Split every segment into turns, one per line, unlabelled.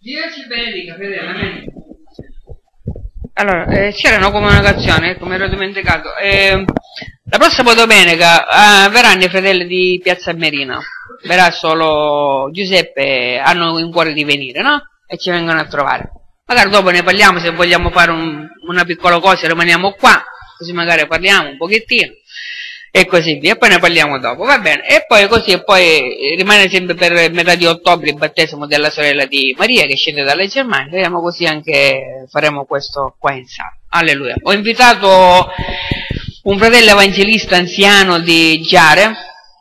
Dio ci benedica, fedele, Allora, eh, c'era una comunicazione, mi ero dimenticato. Eh, la prossima domenica eh, verranno i fratelli di Piazza Merina. Verrà solo Giuseppe, hanno in cuore di venire, no? E ci vengono a trovare. Magari dopo ne parliamo, se vogliamo fare un, una piccola cosa rimaniamo qua, così magari parliamo un pochettino e così via, poi ne parliamo dopo, va bene, e poi così, e poi rimane sempre per metà di ottobre il battesimo della sorella di Maria che scende dalla Germania, vediamo così anche faremo questo qua in sala, alleluia. Ho invitato un fratello evangelista anziano di Giare,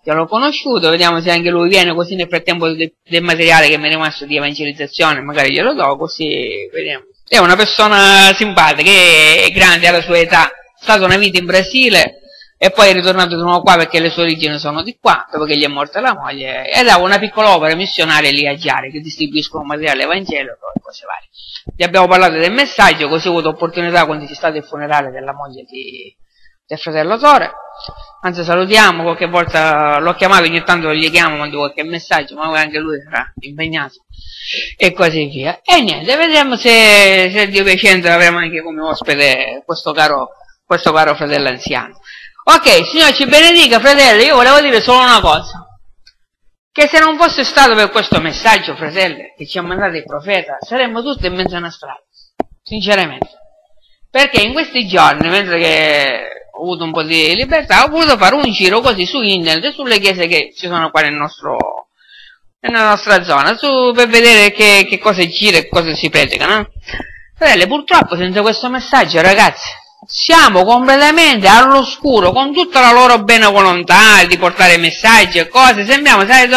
che l'ho conosciuto, vediamo se anche lui viene, così nel frattempo del, materiale che mi è rimasto di evangelizzazione, magari glielo do, così vediamo. È una persona simpatica, è grande alla sua età, ha stata una vita in Brasile, e poi è ritornato di nuovo qua perché le sue origini sono di qua, dopo che gli è morta la moglie, e dava una piccola opera missionaria lì a Giare, che distribuiscono materiale evangelico e cose varie. Gli abbiamo parlato del messaggio, così ho avuto opportunità quando c'è stato il funerale della moglie di, del fratello Tore, anzi salutiamo, qualche volta l'ho chiamato, ogni tanto gli chiamo, mando qualche messaggio, ma anche lui sarà impegnato, e così via. E niente, vediamo se, se Dio piacente avremo anche come ospite questo caro, questo caro fratello anziano. Ok, Signore ci benedica, fratelli, io volevo dire solo una cosa. Che se non fosse stato per questo messaggio, fratelli, che ci ha mandato il profeta, saremmo tutti in mezzo a una strada. Sinceramente. Perché in questi giorni, mentre che ho avuto un po' di libertà, ho voluto fare un giro così su internet, sulle chiese che ci sono qua nel nostro, nella nostra zona, su, per vedere che, che cosa gira e cosa si predica, no? Fratelli, purtroppo senza questo messaggio, ragazzi, siamo completamente all'oscuro con tutta la loro buona volontà di portare messaggi e cose, sembriamo, sai,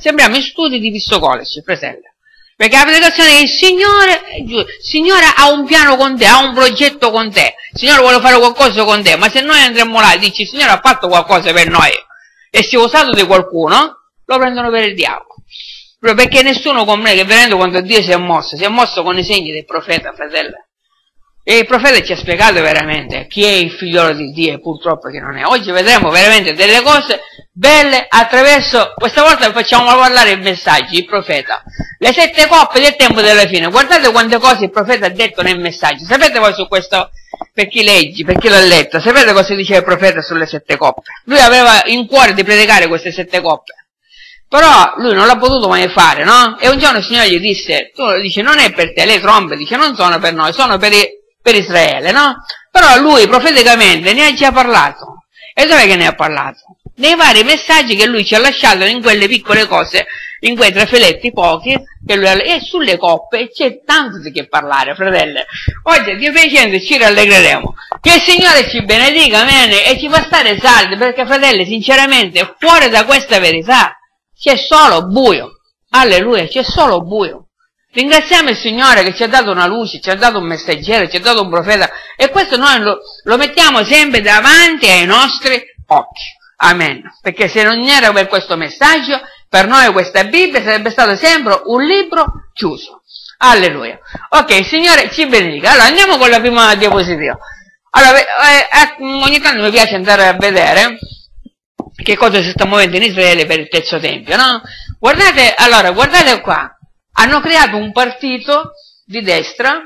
sembriamo in studi di Visto College, presente. Perché la predicazione è il Signore, Signore ha un piano con te, ha un progetto con te, il Signore vuole fare qualcosa con te, ma se noi andremo là e dici il Signore ha fatto qualcosa per noi e si è usato di qualcuno, lo prendono per il diavolo. Perché nessuno come noi che venendo quando Dio si è mosso, si è mosso con i segni del profeta, fratello. E il profeta ci ha spiegato veramente chi è il figliolo di Dio e purtroppo chi non è. Oggi vedremo veramente delle cose belle attraverso, questa volta facciamo parlare il messaggio, il profeta. Le sette coppe del tempo della fine. Guardate quante cose il profeta ha detto nel messaggio. Sapete voi su questo, per chi leggi, per chi l'ha letto, sapete cosa diceva il profeta sulle sette coppe? Lui aveva in cuore di predicare queste sette coppe. Però lui non l'ha potuto mai fare, no? E un giorno il Signore gli disse, tu dice, non è per te, le trombe, dice, non sono per noi, sono per i per Israele, no? Però lui profeticamente ne ha già parlato. E dov'è che ne ha parlato? Nei vari messaggi che lui ci ha lasciato in quelle piccole cose, in quei tre filetti pochi, che lui ha... e sulle coppe c'è tanto di che parlare, fratelli. Oggi, Dio piacendo, ci rallegreremo. Che il Signore ci benedica, bene, e ci fa stare saldi, perché, fratelli, sinceramente, fuori da questa verità c'è solo buio. Alleluia, c'è solo buio. Ringraziamo il Signore che ci ha dato una luce, ci ha dato un messaggero, ci ha dato un profeta e questo noi lo, lo mettiamo sempre davanti ai nostri occhi. Amen. Perché se non era per questo messaggio, per noi questa Bibbia sarebbe stato sempre un libro chiuso. Alleluia. Ok, Signore ci benedica. Allora andiamo con la prima diapositiva. Allora, eh, eh, ogni tanto mi piace andare a vedere che cosa si sta muovendo in Israele per il terzo tempio, no? Guardate, allora, guardate qua hanno creato un partito di destra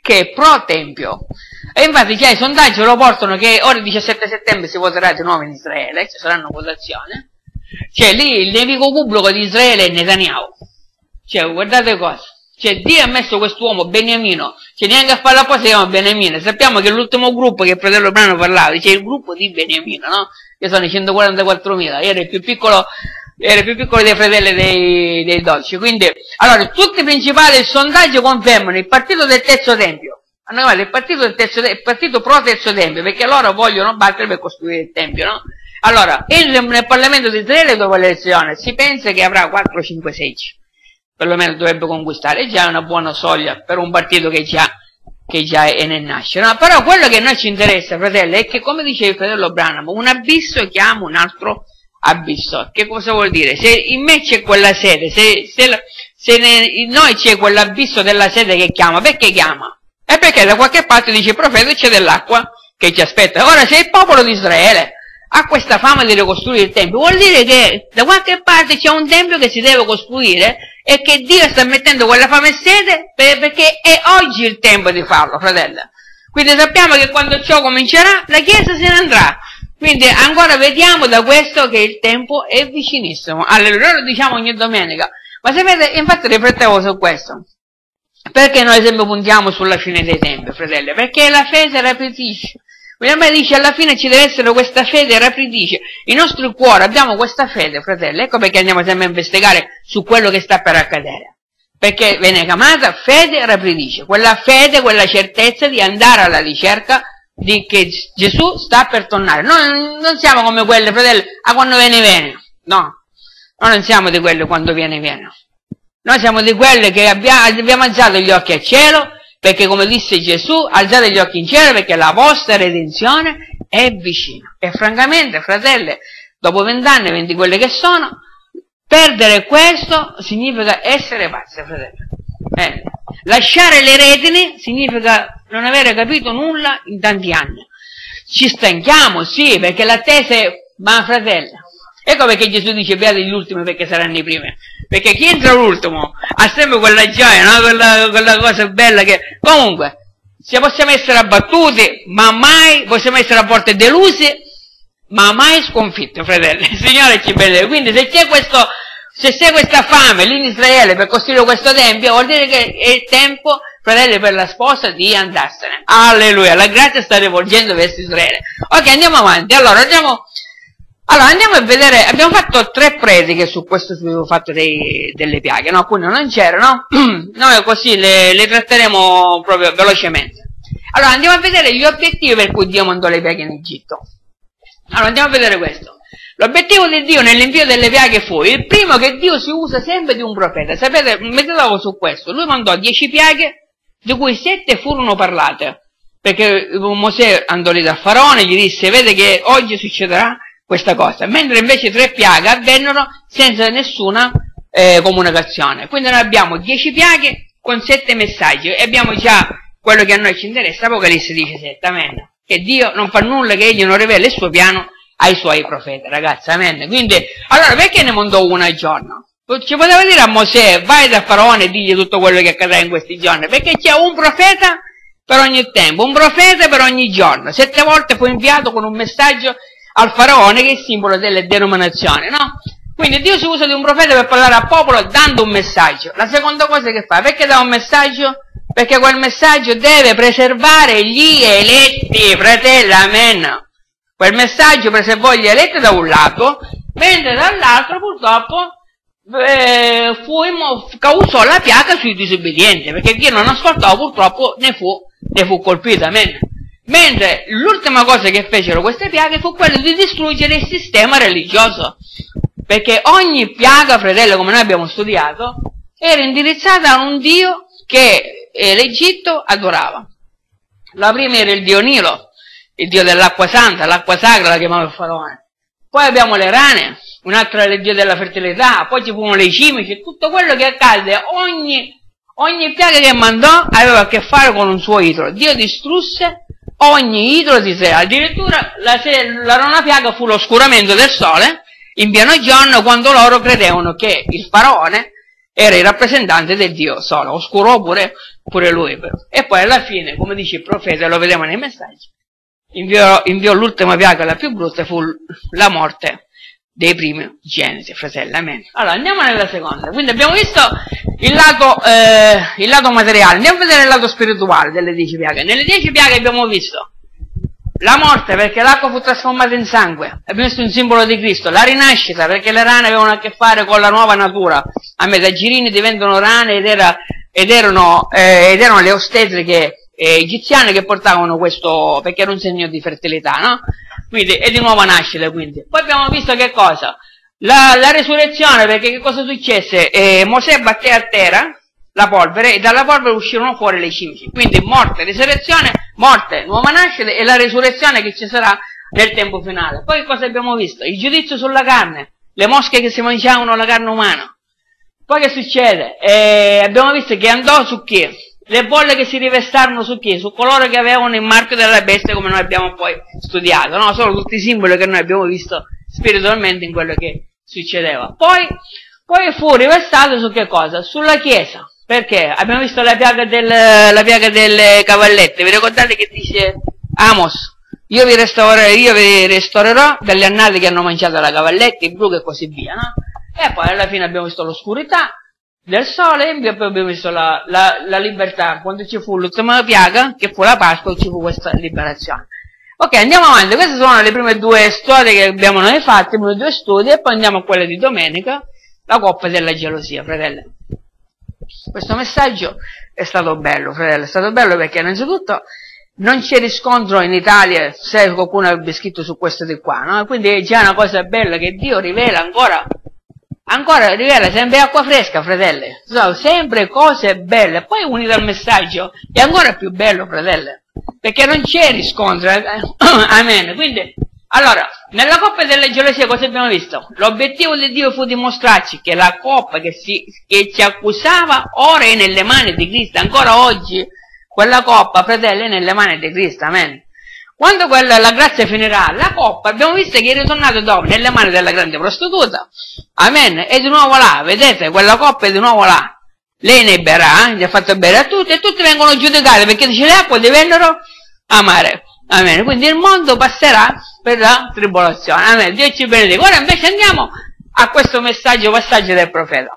che è pro-tempio. E infatti già i sondaggi lo portano che ora il 17 settembre si voterà di nuovo in Israele, ci saranno votazioni. Cioè lì il nemico pubblico di Israele è Netanyahu. Cioè, guardate cosa. Cioè, Dio ha messo quest'uomo, Beniamino, cioè neanche a fare la posa si chiama Beniamino. Sappiamo che l'ultimo gruppo che il fratello Brano parlava, dice il gruppo di Beniamino, no? Che sono i 144.000, era il più piccolo era più piccolo dei fratelli dei, dei dolci. Quindi, allora, tutti i principali sondaggi confermano il partito del terzo tempio. Chiamato il partito del terzo il partito pro terzo tempio, perché loro vogliono battere per costruire il tempio, no? Allora, nel Parlamento di Israele dopo l'elezione si pensa che avrà 4-5 seggi. Perlomeno dovrebbe conquistare. È già una buona soglia per un partito che già, che già è nel nascere. No? Però quello che noi ci interessa, fratello, è che, come dice il fratello Branham, un abisso chiama un altro abisso. Che cosa vuol dire? Se in me c'è quella sede, se, se, se in noi c'è quell'abisso della sede che chiama, perché chiama? È perché da qualche parte dice il profeta c'è dell'acqua che ci aspetta. Ora, se il popolo di Israele ha questa fama di ricostruire il Tempio, vuol dire che da qualche parte c'è un Tempio che si deve costruire è che Dio sta mettendo quella fame e sede perché è oggi il tempo di farlo, fratello. Quindi sappiamo che quando ciò comincerà, la Chiesa se ne andrà. Quindi ancora vediamo da questo che il tempo è vicinissimo. Allora, lo diciamo ogni domenica. Ma sapete, infatti riflettevo su questo. Perché noi sempre puntiamo sulla fine dei tempi, fratelli? Perché la fede rapidice. William dice alla fine ci deve essere questa fede rapidice. Il nostro cuore abbiamo questa fede, fratelli. Ecco perché andiamo sempre a investigare su quello che sta per accadere. Perché viene chiamata fede rapidice. Quella fede, quella certezza di andare alla ricerca di che Gesù sta per tornare. Noi non siamo come quelle, fratelli, a quando viene viene. No. Noi non siamo di quelle quando viene viene. Noi siamo di quelle che abbiamo, abbiamo alzato gli occhi al cielo, perché come disse Gesù, alzate gli occhi in cielo perché la vostra redenzione è vicina. E francamente, fratelli, dopo vent'anni, venti quelle che sono, perdere questo significa essere pazzi, fratelli. Eh. Lasciare le retine significa non avere capito nulla in tanti anni. Ci stanchiamo, sì, perché l'attesa ma fratelli, ecco perché Gesù dice beati gli ultimi perché saranno i primi. Perché chi entra l'ultimo ha sempre quella gioia, no? quella, quella cosa bella che... Comunque, se possiamo essere abbattuti, ma mai possiamo essere a volte delusi, ma mai sconfitti, fratelli. Il Signore ci benedica. Quindi se c'è questo, se c'è questa fame lì in Israele per costruire questo tempio, vuol dire che è tempo, fratelli, per la sposa di andarsene. Alleluia, la grazia sta rivolgendo verso Israele. Ok, andiamo avanti. Allora, andiamo allora, andiamo a vedere, abbiamo fatto tre prediche su questo fatto dei, delle piaghe, no? Alcune non c'erano, noi così le, le, tratteremo proprio velocemente. Allora, andiamo a vedere gli obiettivi per cui Dio mandò le piaghe in Egitto. Allora, andiamo a vedere questo. L'obiettivo di Dio nell'invio delle piaghe fu il primo che Dio si usa sempre di un profeta. Sapete, mettetevo su questo. Lui mandò dieci piaghe, di cui sette furono parlate. Perché Mosè andò lì da Faraone e gli disse, vede che oggi succederà questa cosa, mentre invece tre piaghe avvennero senza nessuna eh, comunicazione. Quindi noi abbiamo dieci piaghe con sette messaggi e abbiamo già quello che a noi ci interessa, Apocalisse dice sette, amen. Che Dio non fa nulla che egli non rivela il suo piano ai suoi profeti, ragazzi, amen. Quindi, allora perché ne mandò una al giorno? Ci poteva dire a Mosè, vai da Faraone e digli tutto quello che accadrà in questi giorni, perché c'è un profeta per ogni tempo, un profeta per ogni giorno. Sette volte fu inviato con un messaggio al faraone che è il simbolo delle denominazioni, no? Quindi Dio si usa di un profeta per parlare al popolo dando un messaggio. La seconda cosa che fa, perché dà un messaggio? Perché quel messaggio deve preservare gli eletti, fratelli, amen. Quel messaggio preservò gli eletti da un lato, mentre dall'altro purtroppo eh, fu, causò la piaga sui disobbedienti, perché chi non ascoltò purtroppo ne fu, ne fu colpito. Mentre l'ultima cosa che fecero queste piaghe fu quella di distruggere il sistema religioso. Perché ogni piaga, fratello, come noi abbiamo studiato, era indirizzata a un Dio che l'Egitto adorava. La prima era il Dio Nilo, il Dio dell'acqua santa, l'acqua sacra la chiamava il faraone. Poi abbiamo le rane, un'altra era il Dio della fertilità, poi ci furono le cimici, tutto quello che accade, ogni, ogni piaga che mandò aveva a che fare con un suo idolo. Dio distrusse ogni idolo di Israele. Addirittura la, la nona piaga fu l'oscuramento del sole in pieno giorno quando loro credevano che il faraone era il rappresentante del Dio solo, oscurò pure, pure lui. E poi alla fine, come dice il profeta, lo vediamo nei messaggi, inviò, inviò l'ultima piaga, la più brutta, fu la morte dei primi genesi, fratelli, amen. Allora, andiamo nella seconda. Quindi abbiamo visto il lato, eh, il lato materiale, andiamo a vedere il lato spirituale delle dieci piaghe. Nelle dieci piaghe abbiamo visto la morte perché l'acqua fu trasformata in sangue, abbiamo visto un simbolo di Cristo, la rinascita perché le rane avevano a che fare con la nuova natura, a metà girini diventano rane ed, era, ed, erano, eh, ed erano le ostetriche eh, egiziane che portavano questo, perché era un segno di fertilità, no? Quindi è di nuova nascita, quindi. Poi abbiamo visto che cosa? La, la resurrezione, perché che cosa successe? Eh, Mosè batté a terra la polvere e dalla polvere uscirono fuori le cimici. Quindi morte, resurrezione, morte, nuova nascita e la resurrezione che ci sarà nel tempo finale. Poi cosa abbiamo visto? Il giudizio sulla carne, le mosche che si mangiavano la carne umana. Poi che succede? Eh, abbiamo visto che andò su chi? Le bolle che si rivestarono su chi? Su coloro che avevano il marchio della bestia come noi abbiamo poi studiato, no? Sono tutti i simboli che noi abbiamo visto spiritualmente in quello che succedeva. Poi Poi fu riversato su che cosa? Sulla chiesa. Perché? Abbiamo visto la piaga, del, la piaga delle cavallette. Vi ricordate che dice Amos? Io vi, io vi restaurerò dalle annate che hanno mangiato la cavalletta, i blu e così via, no? E poi alla fine abbiamo visto l'oscurità del sole abbiamo visto la, la, la libertà. Quando ci fu l'ultima piaga, che fu la Pasqua, ci fu questa liberazione. Ok, andiamo avanti. Queste sono le prime due storie che abbiamo noi fatto, i primi due studi, e poi andiamo a quella di domenica, la coppa della gelosia, fratelli. Questo messaggio è stato bello, fratello, è stato bello perché innanzitutto non c'è riscontro in Italia se qualcuno abbia scritto su questo di qua, no? Quindi è già una cosa bella che Dio rivela ancora, ancora rivela sempre acqua fresca, fratelli. Sono sempre cose belle. Poi unito al messaggio è ancora più bello, fratelli, perché non c'è riscontro. Eh? Amen. Quindi allora, nella Coppa delle gelosie cosa abbiamo visto? L'obiettivo di Dio fu dimostrarci che la Coppa che, si, che ci accusava ora è nelle mani di Cristo, ancora oggi quella Coppa, fratelli, è nelle mani di Cristo, amen. Quando quella, la grazia finirà, la Coppa abbiamo visto che è ritornata dopo nelle mani della grande prostituta, amen, e di nuovo là, vedete, quella Coppa è di nuovo là. Lei ne berrà, gli ha fatto bere a tutti e tutti vengono giudicati perché dice le acque divennero amare. Amen. Quindi il mondo passerà per la tribolazione. Amen. Dio ci benedica. Ora invece andiamo a questo messaggio, passaggio del profeta.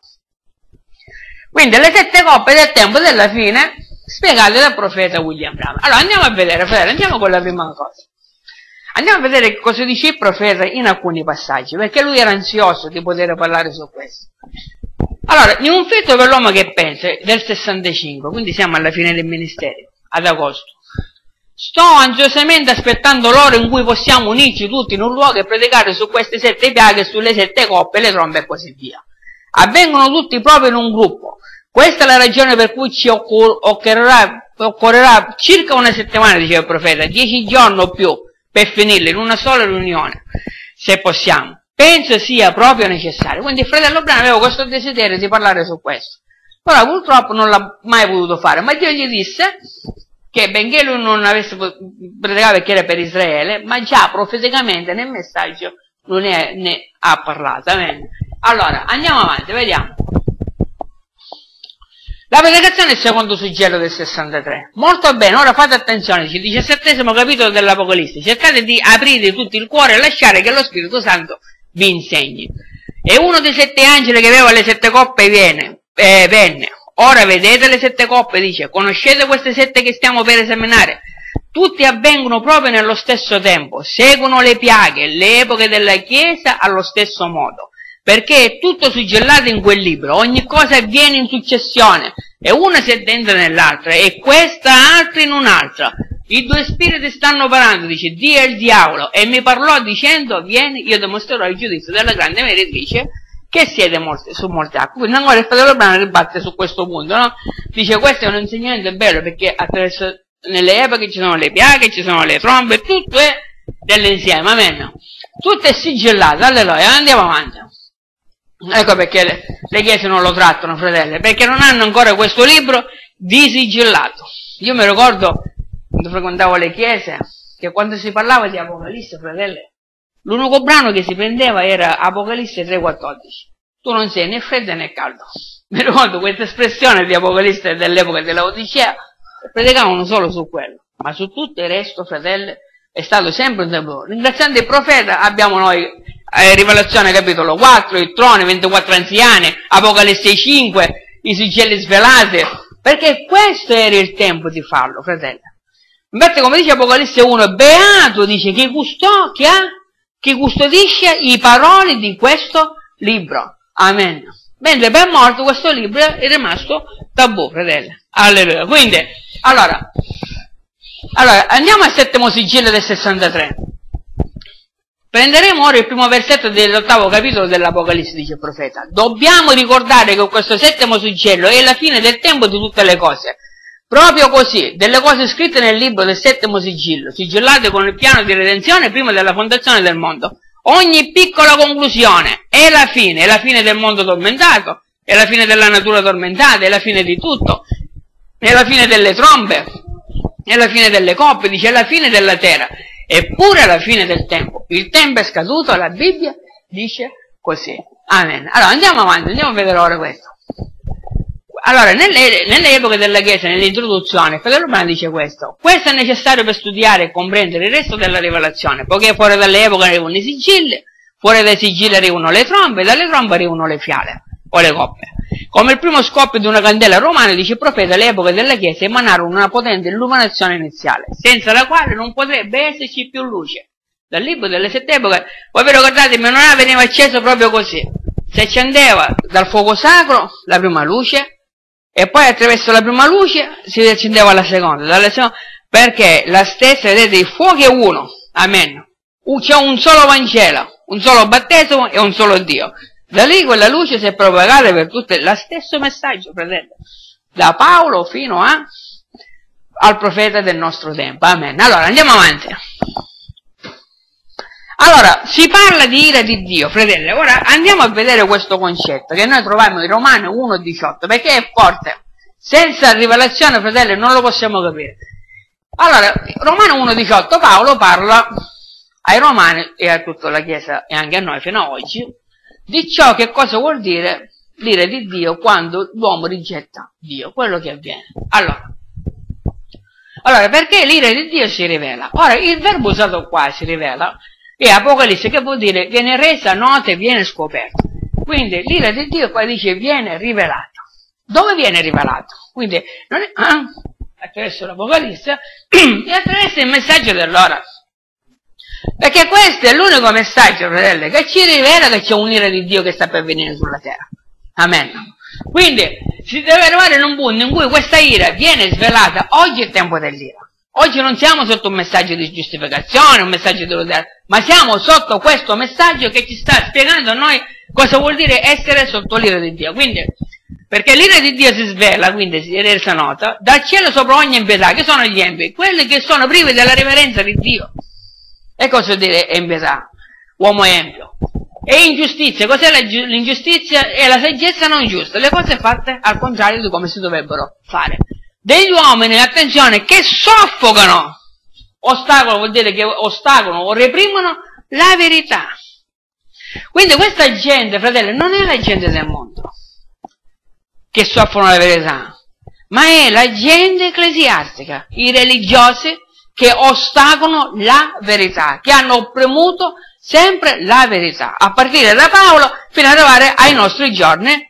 Quindi le sette coppe del tempo della fine spiegate dal profeta William Brown. Allora andiamo a vedere, fratello, andiamo con la prima cosa. Andiamo a vedere cosa dice il profeta in alcuni passaggi, perché lui era ansioso di poter parlare su questo. Allora, in un fetto per l'uomo che pensa, del 65, quindi siamo alla fine del ministero, ad agosto. Sto ansiosamente aspettando l'ora in cui possiamo unirci tutti in un luogo e predicare su queste sette piaghe, sulle sette coppe, le trombe e così via. Avvengono tutti proprio in un gruppo. Questa è la ragione per cui ci occorrerà, occorrerà circa una settimana, diceva il profeta, dieci giorni o più, per finirle in una sola riunione, se possiamo. Penso sia proprio necessario. Quindi il fratello Brano aveva questo desiderio di parlare su questo. Però purtroppo non l'ha mai potuto fare, ma Dio gli disse che benché lui non avesse predicato perché era per Israele, ma già profeticamente nel messaggio non ne, ne ha parlato. Amen. Allora, andiamo avanti, vediamo. La predicazione è il secondo suggello del 63. Molto bene, ora fate attenzione, il diciassettesimo capitolo dell'Apocalisse. Cercate di aprire tutto il cuore e lasciare che lo Spirito Santo vi insegni. E uno dei sette angeli che aveva le sette coppe viene, eh, venne, Ora vedete le sette coppe, dice, conoscete queste sette che stiamo per esaminare? Tutti avvengono proprio nello stesso tempo, seguono le piaghe, le epoche della Chiesa allo stesso modo, perché è tutto suggellato in quel libro, ogni cosa avviene in successione, e una si addentra nell'altra, e questa altra in un'altra. I due spiriti stanno parlando, dice Dio e il diavolo, e mi parlò dicendo, vieni, io dimostrerò il giudizio della grande meretrice che siede molte, su molte acque. Quindi ancora il fratello Brano ribatte su questo punto, no? Dice questo è un insegnamento bello perché attraverso nelle epoche ci sono le piaghe, ci sono le trombe, tutto è dell'insieme, amen. Tutto è sigillato, alleluia, andiamo avanti. Ecco perché le, le chiese non lo trattano, fratelli, perché non hanno ancora questo libro di sigillato. Io mi ricordo, quando frequentavo le chiese, che quando si parlava di Apocalisse, fratelli, L'unico brano che si prendeva era Apocalisse 3.14. Tu non sei né freddo né caldo. Mi ricordo questa espressione di Apocalisse dell'epoca della Odissea, predicavano solo su quello, ma su tutto il resto, fratelli, è stato sempre un tempo. Ringraziando il profeta abbiamo noi eh, Rivelazione capitolo 4, il trono, i 24 anziani, Apocalisse 5, i sigilli svelati, perché questo era il tempo di farlo, fratelli. Infatti, come dice Apocalisse 1, beato dice chi gustò, chi ha che custodisce i parole di questo libro. Amen. Mentre per morto questo libro è rimasto tabù, fratelli. Alleluia. Quindi, allora, allora, andiamo al settimo sigillo del 63. Prenderemo ora il primo versetto dell'ottavo capitolo dell'Apocalisse, dice il profeta. Dobbiamo ricordare che questo settimo sigillo è la fine del tempo di tutte le cose. Proprio così, delle cose scritte nel libro del settimo sigillo, sigillate con il piano di redenzione prima della fondazione del mondo. Ogni piccola conclusione è la fine, è la fine del mondo tormentato, è la fine della natura tormentata, è la fine di tutto, è la fine delle trombe, è la fine delle coppe, dice è la fine della terra, eppure è la fine del tempo. Il tempo è scaduto, la Bibbia dice così. Amen. Allora andiamo avanti, andiamo a vedere ora questo. Allora, nelle, nelle epoche della Chiesa, nell'introduzione, Fedele Romano dice questo. Questo è necessario per studiare e comprendere il resto della rivelazione, poiché fuori dall'epoca arrivano i sigilli, fuori dai sigilli arrivano le trombe, dalle trombe arrivano le fiale o le coppe. Come il primo scoppio di una candela romana, dice il profeta, l'epoca della Chiesa emanarono una potente illuminazione iniziale, senza la quale non potrebbe esserci più luce. Dal libro delle sette epoche, voi vi ricordate, Menonà veniva acceso proprio così. Si accendeva dal fuoco sacro la prima luce, e poi attraverso la prima luce si accendeva la seconda, seconda perché la stessa, vedete, il fuoco è uno, amen. C'è un solo Vangelo, un solo battesimo e un solo Dio. Da lì quella luce si è propagata per tutte, lo stesso messaggio, fratello, da Paolo fino a, al profeta del nostro tempo. Amen. Allora, andiamo avanti. Allora, si parla di ira di Dio, fratelli. Ora andiamo a vedere questo concetto che noi troviamo in Romano 1,18, perché è forte. Senza rivelazione, fratelli, non lo possiamo capire. Allora, Romano 1,18, Paolo parla ai Romani e a tutta la Chiesa e anche a noi fino ad oggi di ciò che cosa vuol dire l'ira di Dio quando l'uomo rigetta Dio, quello che avviene. Allora, allora perché l'ira di Dio si rivela? Ora, il verbo usato qua si rivela e Apocalisse che vuol dire viene resa nota e viene scoperta. Quindi l'ira di Dio qua dice viene rivelato. Dove viene rivelato? Quindi non è, ah, attraverso l'Apocalisse e attraverso il messaggio dell'ora. Perché questo è l'unico messaggio, fratelli, che ci rivela che c'è un'ira di Dio che sta per venire sulla terra. Amen. Quindi si deve arrivare in un punto in cui questa ira viene svelata. Oggi è il tempo dell'ira. Oggi non siamo sotto un messaggio di giustificazione, un messaggio di loderia, ma siamo sotto questo messaggio che ci sta spiegando a noi cosa vuol dire essere sotto l'ira di Dio. Quindi, perché l'ira di Dio si svela, quindi si resa nota, dal cielo sopra ogni impietà, che sono gli empi? Quelli che sono privi della reverenza di Dio. E cosa vuol dire impietà? Uomo empio. E ingiustizia, cos'è l'ingiustizia? È la saggezza non giusta, le cose fatte al contrario di come si dovrebbero fare degli uomini, attenzione, che soffocano, ostacolo vuol dire che ostacolano o reprimono la verità. Quindi questa gente, fratelli, non è la gente del mondo che soffrono la verità, ma è la gente ecclesiastica, i religiosi che ostacolano la verità, che hanno premuto sempre la verità, a partire da Paolo fino ad arrivare ai nostri giorni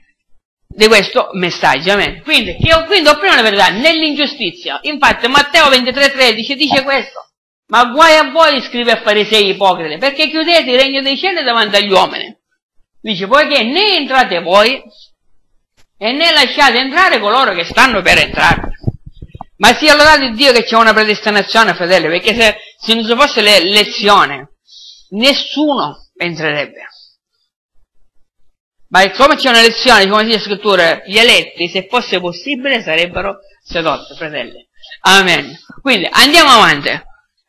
di questo messaggio. Amen. Quindi, che, quindi opprimo la verità nell'ingiustizia. Infatti Matteo 23,13 dice questo. Ma guai a voi, scrive a farisei ipocriti, perché chiudete il regno dei cieli davanti agli uomini. Dice, poiché né entrate voi e né lasciate entrare coloro che stanno per entrare. Ma sia lodato Dio che c'è una predestinazione, fratelli, perché se, se non ci fosse l'elezione, nessuno entrerebbe. Ma come c'è una lezione, come dice la scrittura, gli eletti, se fosse possibile, sarebbero sedotti, fratelli. Amen. Quindi, andiamo avanti.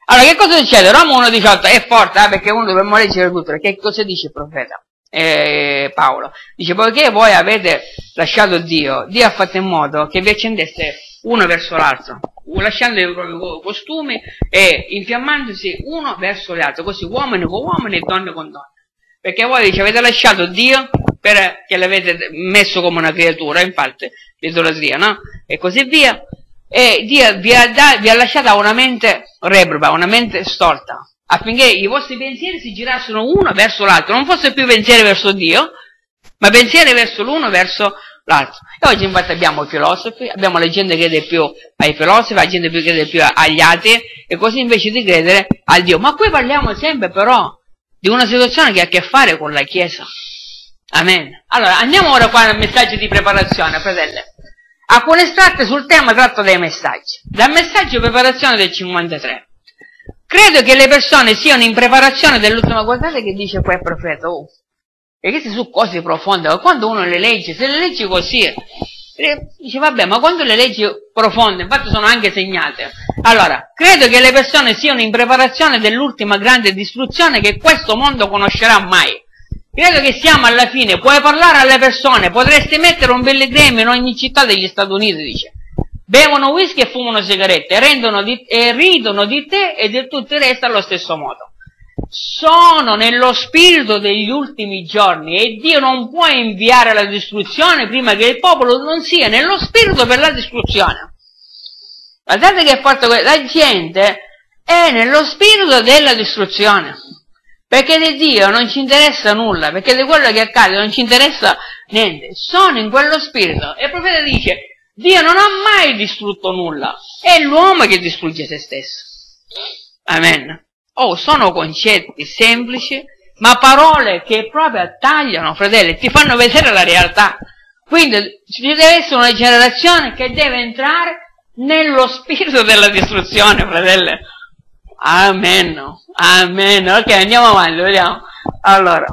Allora, che cosa succede? Roma 1,18 è forte, eh, perché uno dovremmo leggere tutto, perché cosa dice il profeta? Eh, Paolo. Dice, poiché voi avete lasciato Dio, Dio ha fatto in modo che vi accendesse uno verso l'altro, lasciando i propri costumi e infiammandosi uno verso l'altro, così uomini con uomini e donne con donne. Perché voi dice, avete lasciato Dio, perché l'avete messo come una creatura, infatti, l'idolatria, no? E così via. E Dio vi ha, da, vi ha lasciato una mente reproba, una mente storta, affinché i vostri pensieri si girassero uno verso l'altro, non fosse più pensieri verso Dio, ma pensieri verso l'uno verso l'altro. E oggi infatti abbiamo i filosofi, abbiamo la gente che crede più ai filosofi, la gente che crede più agli atei, e così invece di credere al Dio. Ma qui parliamo sempre però di una situazione che ha a che fare con la Chiesa. Amen. Allora, andiamo ora qua al messaggio di preparazione, fratelli. Alcune estratte sul tema tratto dai messaggi. Dal messaggio preparazione del 53. Credo che le persone siano in preparazione dell'ultima, guardate che dice qua il profeta, oh, e queste sono cose profonde, quando uno le legge, se le leggi così, dice vabbè, ma quando le leggi profonde, infatti sono anche segnate, allora, credo che le persone siano in preparazione dell'ultima grande distruzione che questo mondo conoscerà mai. Credo che siamo alla fine, puoi parlare alle persone, potresti mettere un pellegrino in ogni città degli Stati Uniti, dice. Bevono whisky e fumano sigarette, e, di, e ridono di te e di tutto il resto allo stesso modo. Sono nello spirito degli ultimi giorni e Dio non può inviare la distruzione prima che il popolo non sia nello spirito per la distruzione. Guardate che forte la gente è nello spirito della distruzione. Perché di Dio non ci interessa nulla, perché di quello che accade non ci interessa niente. Sono in quello spirito. E il profeta dice, Dio non ha mai distrutto nulla. È l'uomo che distrugge se stesso. Amen. Oh, sono concetti semplici, ma parole che proprio tagliano, fratelli, ti fanno vedere la realtà. Quindi ci deve essere una generazione che deve entrare nello spirito della distruzione, fratelli. Amen. Amen. Ok, andiamo avanti, vediamo. Allora,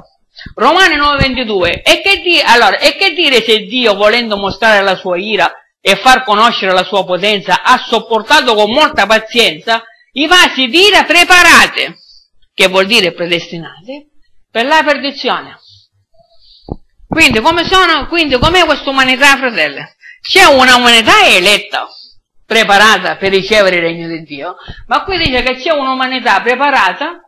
Romani 9:22. E che, di- allora, e che dire se Dio, volendo mostrare la sua ira e far conoscere la sua potenza, ha sopportato con molta pazienza i vasi di ira preparate, che vuol dire predestinati, per la perdizione. Quindi come sono, quindi com'è questa umanità, fratelli? C'è una umanità eletta, preparata per ricevere il regno di Dio, ma qui dice che c'è un'umanità preparata,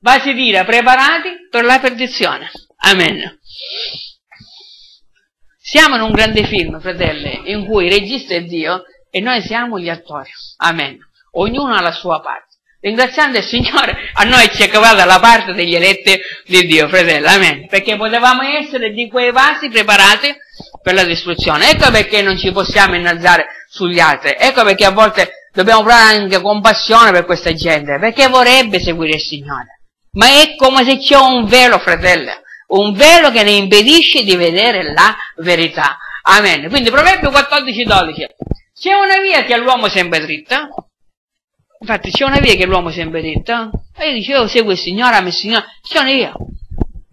vasi di ira preparati per la perdizione. Amen. Siamo in un grande film, fratelli, in cui il regista è Dio e noi siamo gli attori. Amen ognuno ha la sua parte. Ringraziando il Signore, a noi ci è cavata la parte degli eletti di Dio, fratello, amen. Perché potevamo essere di quei vasi preparati per la distruzione. Ecco perché non ci possiamo innalzare sugli altri. Ecco perché a volte dobbiamo provare anche compassione per questa gente, perché vorrebbe seguire il Signore. Ma è come se c'è un velo, fratello, un velo che ne impedisce di vedere la verità. Amen. Quindi Proverbio 14, 12. C'è una via che all'uomo sembra dritta, Infatti c'è una via che l'uomo sembra detta, e io dicevo, oh, segue il Signore, il Signore, c'è una via.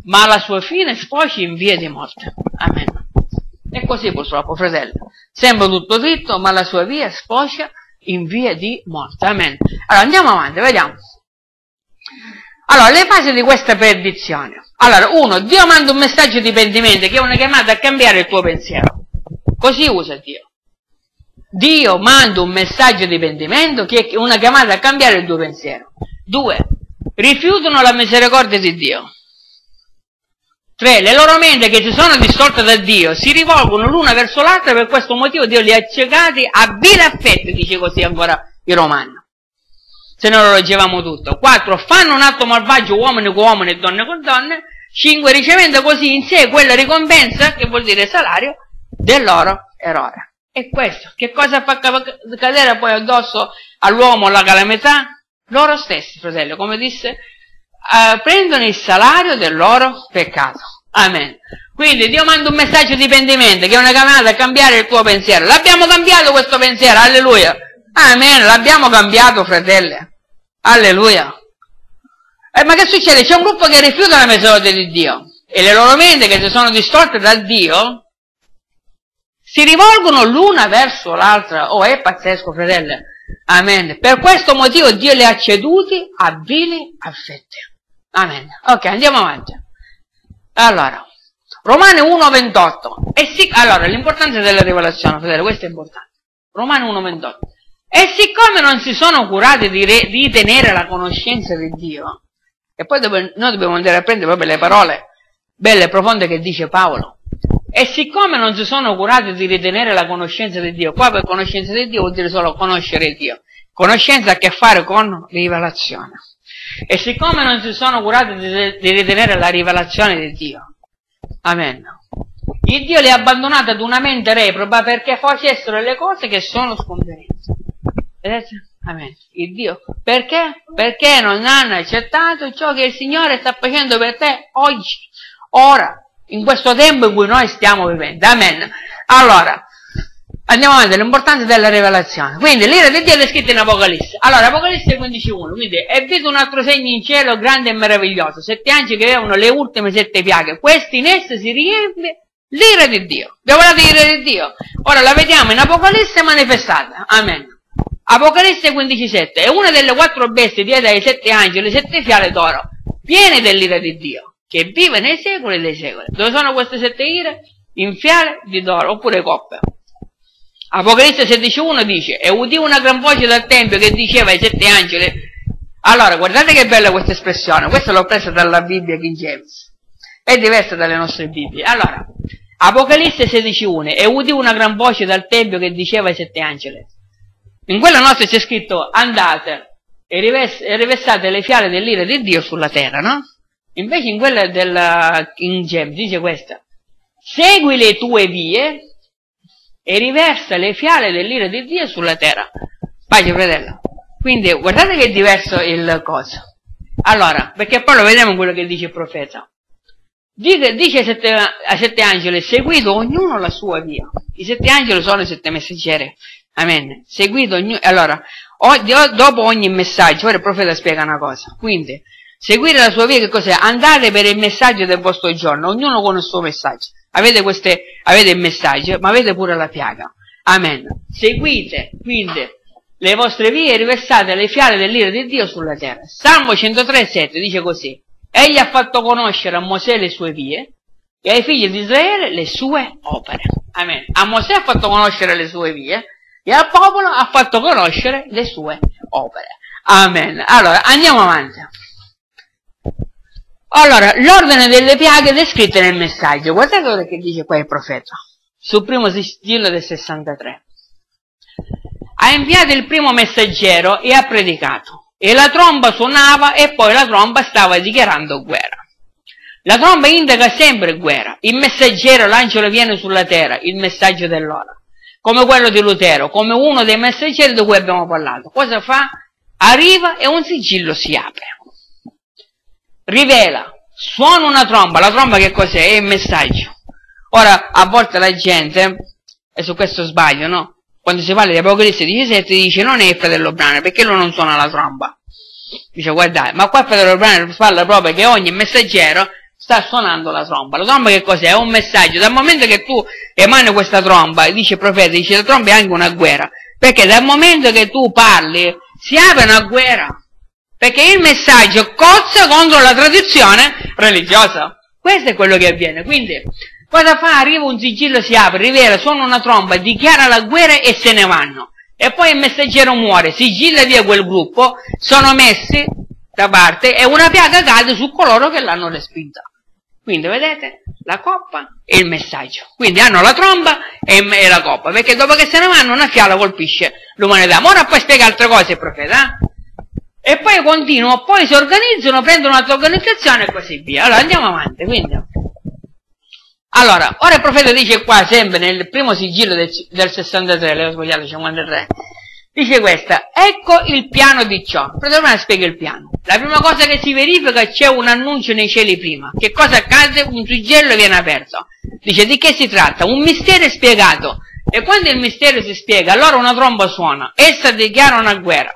Ma la sua fine sfocia in via di morte. Amen. E così purtroppo, fratello. Sembra tutto dritto, ma la sua via sfocia in via di morte. Amen. Allora andiamo avanti, vediamo. Allora, le fasi di questa perdizione. Allora, uno, Dio manda un messaggio di pentimento che è una chiamata a cambiare il tuo pensiero. Così usa Dio. Dio manda un messaggio di pentimento che è una chiamata a cambiare il tuo pensiero. Due, rifiutano la misericordia di Dio. Tre, le loro menti che si sono distolte da Dio si rivolgono l'una verso l'altra per questo motivo Dio li ha accecati a vile affetti, dice così ancora i romani. Se non lo leggevamo tutto. Quattro, fanno un atto malvagio uomini con uomini e donne con donne. Cinque, ricevendo così in sé quella ricompensa, che vuol dire salario, del loro errore. E questo, che cosa fa cadere poi addosso all'uomo la calamità? Loro stessi, fratello, come disse, eh, prendono il salario del loro peccato. Amen. Quindi Dio manda un messaggio di pentimento, che è una chiamata a cambiare il tuo pensiero. L'abbiamo cambiato questo pensiero, alleluia. Amen, l'abbiamo cambiato, fratelli. Alleluia. Eh, ma che succede? C'è un gruppo che rifiuta la misericordia di Dio. E le loro menti che si sono distolte da Dio, si rivolgono l'una verso l'altra. Oh, è pazzesco, fratello. Amen. Per questo motivo Dio li ha ceduti a vili affetti. Amen. Ok, andiamo avanti. Allora, Romani 1,28. E sì, allora, l'importanza della rivelazione, fratello, questo è importante. Romani 1,28. E siccome non si sono curati di, re, di tenere la conoscenza di Dio, e poi dove, noi dobbiamo andare a prendere proprio le parole belle e profonde che dice Paolo, e siccome non si sono curati di ritenere la conoscenza di Dio, qua per conoscenza di Dio vuol dire solo conoscere Dio. Conoscenza ha a che fare con rivelazione. E siccome non si sono curati di, di ritenere la rivelazione di Dio, amen. Il Dio li ha abbandonati ad una mente reproba perché facessero le cose che sono sconvenienti. Vedete? Amen. Il Dio. Perché? Perché non hanno accettato ciò che il Signore sta facendo per te oggi, ora, in questo tempo in cui noi stiamo vivendo. Amen. Allora, andiamo avanti, l'importanza della rivelazione. Quindi l'ira di Dio è scritta in Apocalisse. Allora, Apocalisse 15.1, quindi, e vedo un altro segno in cielo grande e meraviglioso, sette angeli che avevano le ultime sette piaghe. Questi in esse si riempie l'ira di Dio. Abbiamo parlato l'ira di Dio. Ora la vediamo in Apocalisse manifestata. Amen. Apocalisse 15.7 è una delle quattro bestie diede ai sette angeli, sette fiale d'oro, piene dell'ira di Dio che vive nei secoli dei secoli. Dove sono queste sette ire? In fiale di d'oro, oppure coppe. Apocalisse 16.1 dice, e udì una gran voce dal Tempio che diceva ai sette angeli, Allora, guardate che bella questa espressione, questa l'ho presa dalla Bibbia King James, è diversa dalle nostre Bibbie. Allora, Apocalisse 16.1, e udì una gran voce dal Tempio che diceva ai sette angeli. In quella nostra c'è scritto, andate e, rivestate le fiale dell'ira di Dio sulla terra, no? Invece in quella della King James dice questa, segui le tue vie e riversa le fiale dell'ira di Dio sulla terra. Pace, fratello. Quindi guardate che è diverso il coso. Allora, perché poi lo vediamo quello che dice il profeta. Dice, dice ai, sette, ai sette angeli, seguite ognuno la sua via. I sette angeli sono i sette messaggeri. Amen. Seguite ognuno. Allora, dopo ogni messaggio, ora il profeta spiega una cosa. Quindi, seguire la sua via che cos'è? Andate per il messaggio del vostro giorno, ognuno con il suo messaggio. Avete, queste, avete il messaggio, ma avete pure la piaga. Amen. Seguite, quindi, le vostre vie e riversate le fiale dell'ira di Dio sulla terra. Salmo 103,7 dice così. Egli ha fatto conoscere a Mosè le sue vie e ai figli di Israele le sue opere. Amen. A Mosè ha fatto conoscere le sue vie e al popolo ha fatto conoscere le sue opere. Amen. Allora, andiamo avanti. Allora, l'ordine delle piaghe descritte nel messaggio. Guardate ora che dice qua il profeta. Sul primo sigillo del 63 ha inviato il primo messaggero e ha predicato. E la tromba suonava e poi la tromba stava dichiarando guerra. La tromba indica sempre guerra. Il messaggero, l'angelo viene sulla terra, il messaggio dell'ora. Come quello di Lutero, come uno dei messaggeri di cui abbiamo parlato. Cosa fa? Arriva e un sigillo si apre. Rivela, suona una tromba. La tromba che cos'è? È il messaggio. Ora, a volte la gente, e su questo sbaglio, no? quando si parla di Apocalisse 17 dice non è il fratello Brano perché lui non suona la tromba dice guardate ma qua il fratello Brano parla proprio che ogni messaggero sta suonando la tromba la tromba che cos'è? è un messaggio dal momento che tu emani questa tromba dice il profeta dice la tromba è anche una guerra perché dal momento che tu parli si apre una guerra perché il messaggio cozza contro la tradizione religiosa questo è quello che avviene quindi Cosa fa? Arriva un sigillo, si apre, rivela, suona una tromba, dichiara la guerra e se ne vanno. E poi il messaggero muore, sigilla via quel gruppo, sono messi da parte e una piaga cade su coloro che l'hanno respinta. Quindi vedete, la coppa e il messaggio. Quindi hanno la tromba e, la coppa, perché dopo che se ne vanno una fiala colpisce l'umanità. Ma ora poi spiega altre cose il profeta. Eh? E poi continuano, poi si organizzano, prendono un'altra organizzazione e così via. Allora andiamo avanti, quindi. Allora, ora il profeta dice qua, sempre nel primo sigillo del, del 63, le ho sbagliato, 53, dice questa, ecco il piano di ciò. Profeta spiega il piano. La prima cosa che si verifica c'è un annuncio nei cieli prima. Che cosa accade? Un sigillo viene aperto. Dice di che si tratta? Un mistero è spiegato. E quando il mistero si spiega, allora una tromba suona. Essa dichiara una guerra.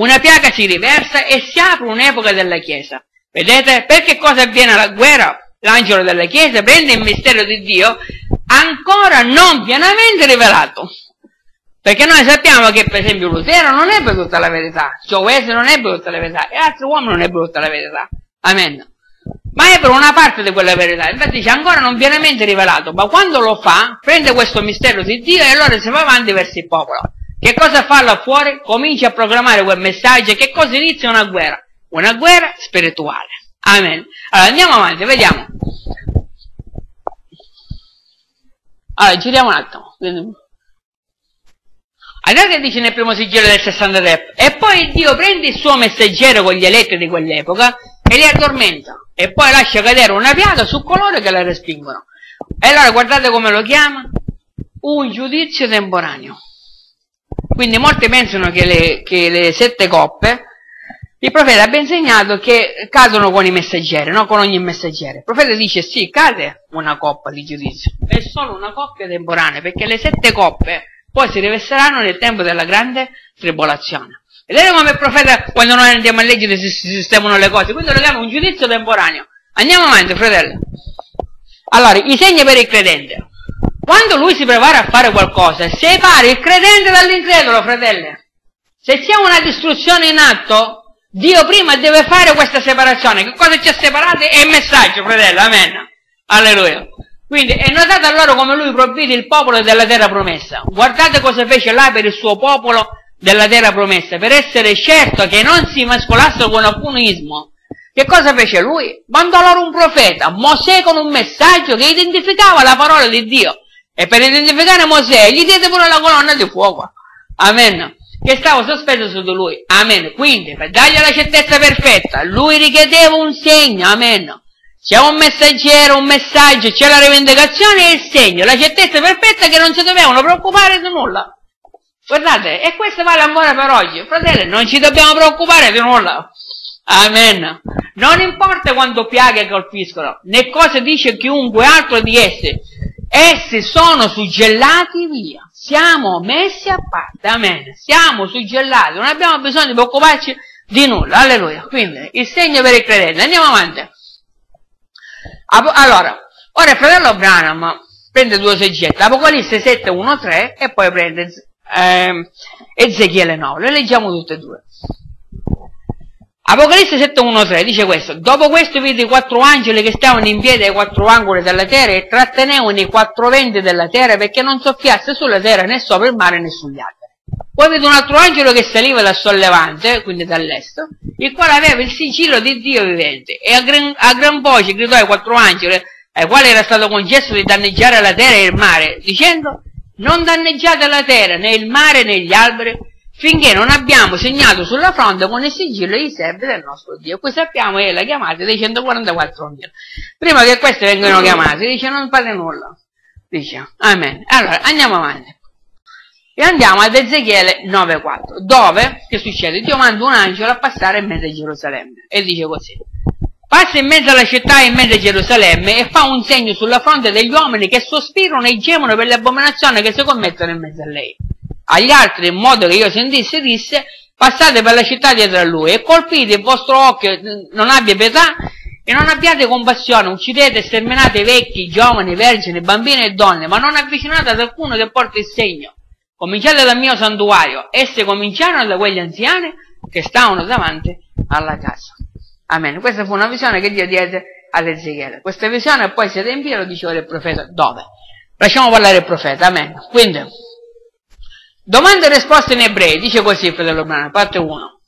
Una piaga si riversa e si apre un'epoca della Chiesa. Vedete? Perché cosa avviene alla guerra? l'angelo della Chiesa, prende il mistero di Dio ancora non pienamente rivelato. Perché noi sappiamo che per esempio Lutero non per tutta la verità, Joe Wesley non per tutta la verità, e altri uomini non per tutta la verità. Amen. Ma per una parte di quella verità, infatti dice ancora non pienamente rivelato, ma quando lo fa, prende questo mistero di Dio e allora si va avanti verso il popolo. Che cosa fa là fuori? Comincia a proclamare quel messaggio, che cosa inizia una guerra? Una guerra spirituale. Amen. Allora andiamo avanti, vediamo. Allora, giriamo un attimo. Allora che dice nel primo sigillo del 63? E poi Dio prende il suo messaggero con gli eletti di quell'epoca e li addormenta. E poi lascia cadere una piaga su coloro che la respingono. E allora guardate come lo chiama? Un giudizio temporaneo. Quindi molti pensano che le, che le sette coppe il profeta abbia insegnato che cadono con i messaggeri, no? con ogni messaggero. Il profeta dice sì, cade una coppa di giudizio, è solo una coppia temporanea, perché le sette coppe poi si rivesteranno nel tempo della grande tribolazione. Vedete come il profeta, quando noi andiamo a leggere, si sistemano le cose, questo lo chiama un giudizio temporaneo. Andiamo avanti, fratello. Allora, i segni per il credente. Quando lui si prepara a fare qualcosa, separa il credente dall'incredulo, fratello. Se c'è una distruzione in atto, Dio prima deve fare questa separazione. Che cosa ci ha separati? È il messaggio, fratello, amen. Alleluia. Quindi, e notate allora come lui provvide il popolo della terra promessa. Guardate cosa fece là per il suo popolo della terra promessa, per essere certo che non si mescolassero con alcun ismo, che cosa fece lui? Mandò loro un profeta, Mosè con un messaggio che identificava la parola di Dio. E per identificare Mosè gli diede pure la colonna di fuoco. Amen. Che stava sospeso su di lui. Amen. Quindi, per dargli la certezza perfetta, lui richiedeva un segno. Amen. C'è un messaggero, un messaggio, c'è la rivendicazione e il segno, la certezza perfetta che non si dovevano preoccupare di nulla. Guardate, e questo vale ancora per oggi. Fratelli, non ci dobbiamo preoccupare di nulla. Amen. Non importa quanto piaghe colpiscono, né cosa dice chiunque altro di esse. Essi sono suggellati via. Siamo messi a parte. Amen. Siamo suggellati. Non abbiamo bisogno di preoccuparci di nulla. Alleluia. Quindi, il segno per il credente. Andiamo avanti. Allora, ora il fratello Branham prende due soggetti, Apocalisse 7, 1, 3 e poi prende eh, Ezechiele 9. Le leggiamo tutte e due. Apocalisse 7, 1, 3 dice questo. Dopo questo vide i quattro angeli che stavano in piedi ai quattro angoli della terra e trattenevano i quattro venti della terra perché non soffiasse sulla terra né sopra il mare né sugli alberi. Poi vide un altro angelo che saliva dal sollevante, quindi dall'est, il quale aveva il sigillo di Dio vivente, e a gran, a gran voce gridò ai quattro angeli, ai quali era stato concesso di danneggiare la terra e il mare, dicendo, non danneggiate la terra, né il mare, né gli alberi, finché non abbiamo segnato sulla fronte con il sigillo i servi del nostro Dio. Qui sappiamo che è la chiamata dei 144.000. Prima che questi vengano chiamati, dice, non fate nulla. Dice, amen. Allora, andiamo avanti. E andiamo ad Ezechiele 9.4, dove, che succede? Dio manda un angelo a passare in mezzo a Gerusalemme. E dice così. Passa in mezzo alla città e in mezzo a Gerusalemme e fa un segno sulla fronte degli uomini che sospirano e gemono per le abominazioni che si commettono in mezzo a lei. Agli altri, in modo che io sentissi, disse, passate per la città dietro a lui e colpite il vostro occhio, non abbia pietà e non abbiate compassione, uccidete e sterminate vecchi, giovani, vergini, bambini e donne, ma non avvicinate ad alcuno che porti il segno Cominciate dal mio santuario. Esse cominciarono da quegli anziani che stavano davanti alla casa. Amen. Questa fu una visione che Dio diede ad Ezechiele. Questa visione poi si adempì lo diceva il profeta. Dove? Lasciamo parlare il profeta. Amen. Quindi, domande e risposte in ebrei. Dice così, fratello Brano, parte 1.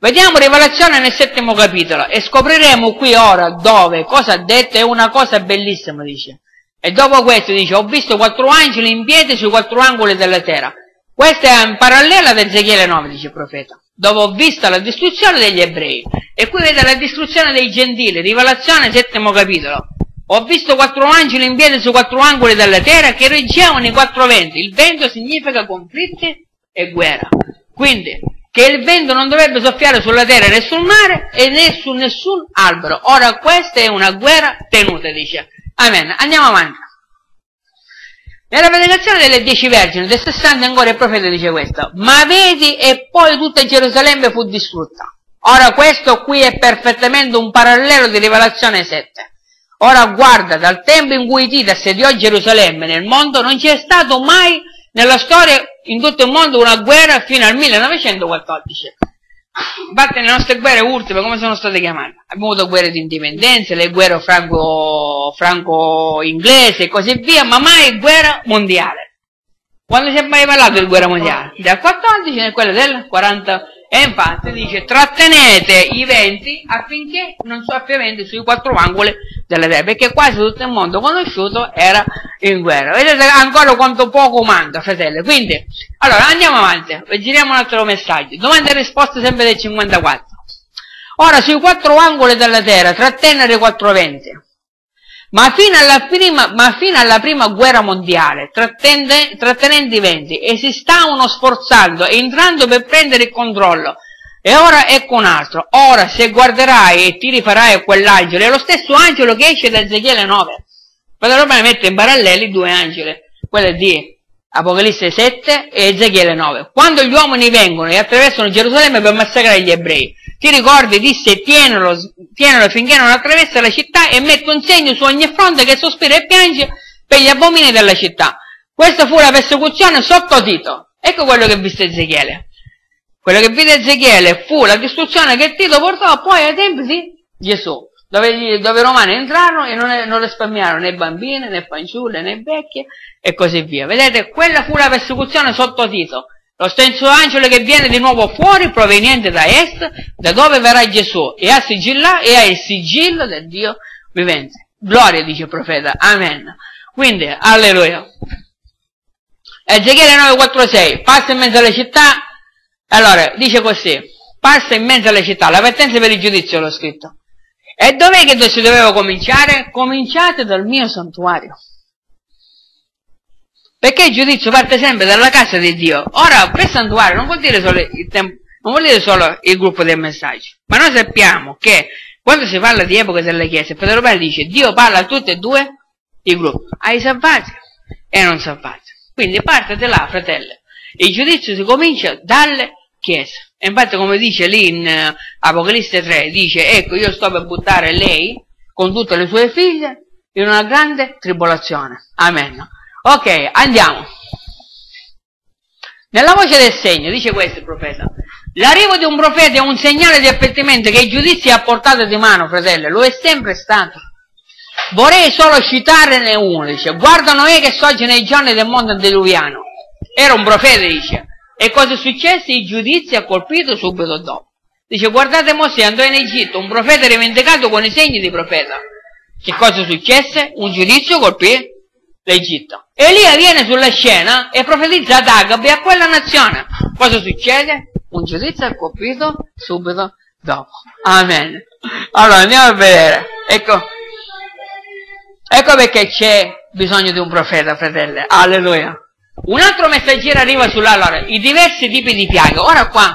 Vediamo Rivelazione nel settimo capitolo e scopriremo qui ora dove cosa ha detto è una cosa bellissima, dice. E dopo questo dice, ho visto quattro angeli in piedi sui quattro angoli della terra. Questa è in parallela ad Ezechiele 9, dice il profeta, dove ho visto la distruzione degli ebrei. E qui vede la distruzione dei gentili, rivelazione settimo capitolo. Ho visto quattro angeli in piedi sui quattro angoli della terra che reggevano i quattro venti. Il vento significa conflitti e guerra. Quindi, che il vento non dovrebbe soffiare sulla terra né sul mare e né su nessun albero. Ora questa è una guerra tenuta, dice. Amen. Andiamo avanti. Nella predicazione delle dieci vergini del 60 ancora il profeta dice questo. Ma vedi e poi tutta Gerusalemme fu distrutta. Ora questo qui è perfettamente un parallelo di Rivelazione 7. Ora guarda, dal tempo in cui Tito assediò Gerusalemme nel mondo non c'è stato mai nella storia in tutto il mondo una guerra fino al 1914. Infatti le nostre guerre ultime come sono state chiamate? Abbiamo avuto guerre di indipendenza, le guerre franco, franco-inglese e così via, ma mai guerra mondiale. Quando si è mai parlato di guerra mondiale? Dal 14 e quella del 40 e infatti dice trattenete i venti affinché non soffiano venti sui quattro angoli della terra, perché quasi tutto il mondo conosciuto era in guerra. Vedete ancora quanto poco manca, fratelli. Quindi, allora andiamo avanti, giriamo un altro messaggio. Domande e risposte sempre del 54. Ora, sui quattro angoli della terra, trattennere i quattro venti. Ma fino, prima, ma fino alla prima, guerra mondiale, trattenendo i venti, e si stavano sforzando, entrando per prendere il controllo. E ora ecco un altro. Ora, se guarderai e ti rifarai a quell'angelo, è lo stesso angelo che esce da Ezechiele 9. Vado a mettere in paralleli due angeli, quello di Apocalisse 7 e Ezechiele 9. Quando gli uomini vengono e attraversano Gerusalemme per massacrare gli ebrei, ti ricordi, disse, tienilo, tienilo finché non attraversa la città e mette un segno su ogni fronte che sospira e piange per gli abomini della città. Questa fu la persecuzione sotto Tito. Ecco quello che visse Ezechiele. Quello che vide Ezechiele fu la distruzione che Tito portò poi ai tempi di Gesù, dove, dove i romani entrarono e non, non risparmiarono né bambine, né fanciulle, né vecchie e così via. Vedete, quella fu la persecuzione sotto Tito. Lo stesso angelo che viene di nuovo fuori proveniente da est, da dove verrà Gesù, e ha, sigilla, e ha il sigillo del Dio vivente. Gloria, dice il profeta. Amen. Quindi, alleluia. Ezechiele 9,4,6 passa in mezzo alle città, allora, dice così, passa in mezzo alle città, l'avvertenza per il giudizio l'ho scritto. E dov'è che si doveva cominciare? Cominciate dal mio santuario. Perché il giudizio parte sempre dalla casa di Dio. Ora, per santuario non vuol dire solo il, tempo, vuol dire solo il gruppo dei messaggi, ma noi sappiamo che quando si parla di epoca delle chiese, Pedro Pelle dice Dio parla a tutti e due i gruppi, ai salvati e non salvati. Quindi parte da là, fratello. Il giudizio si comincia dalle chiese. E infatti, come dice lì in uh, Apocalisse 3, dice, ecco, io sto per buttare lei con tutte le sue figlie in una grande tribolazione. Amen. Ok, andiamo. Nella voce del segno, dice questo il profeta, l'arrivo di un profeta è un segnale di avvertimento che il giudizio ha portato di mano, fratello, lo è sempre stato. Vorrei solo citarne uno, dice, guarda Noè che sorge nei giorni del mondo diluviano. Era un profeta, dice. E cosa è successo? Il giudizio ha colpito subito dopo. Dice, guardate Mosè andò in Egitto, un profeta rivendicato con i segni di profeta. Che cosa successe? Un giudizio colpì l'Egitto. Elia viene sulla scena e profetizza ad Agabe a quella nazione. Cosa succede? Un giudizio è colpito subito dopo. Amen. Allora andiamo a vedere. Ecco, ecco perché c'è bisogno di un profeta, fratelli. Alleluia. Un altro messaggero arriva sulla allora, i diversi tipi di piaghe. Ora qua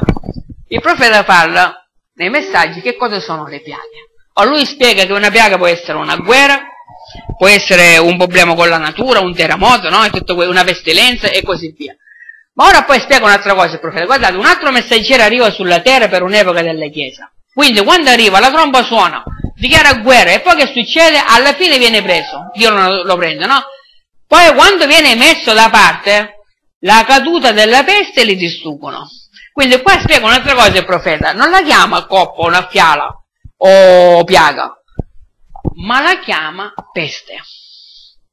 il profeta parla nei messaggi che cosa sono le piaghe. O lui spiega che una piaga può essere una guerra, può essere un problema con la natura, un terremoto, no? una pestilenza e così via. Ma ora poi spiega un'altra cosa il profeta. Guardate, un altro messaggero arriva sulla terra per un'epoca della Chiesa. Quindi quando arriva la tromba suona, dichiara guerra e poi che succede? Alla fine viene preso. Dio non lo prende, no? Poi quando viene messo da parte, la caduta della peste li distruggono. Quindi qua spiega un'altra cosa il profeta. Non la chiama coppa, una fiala o piaga ma la chiama peste.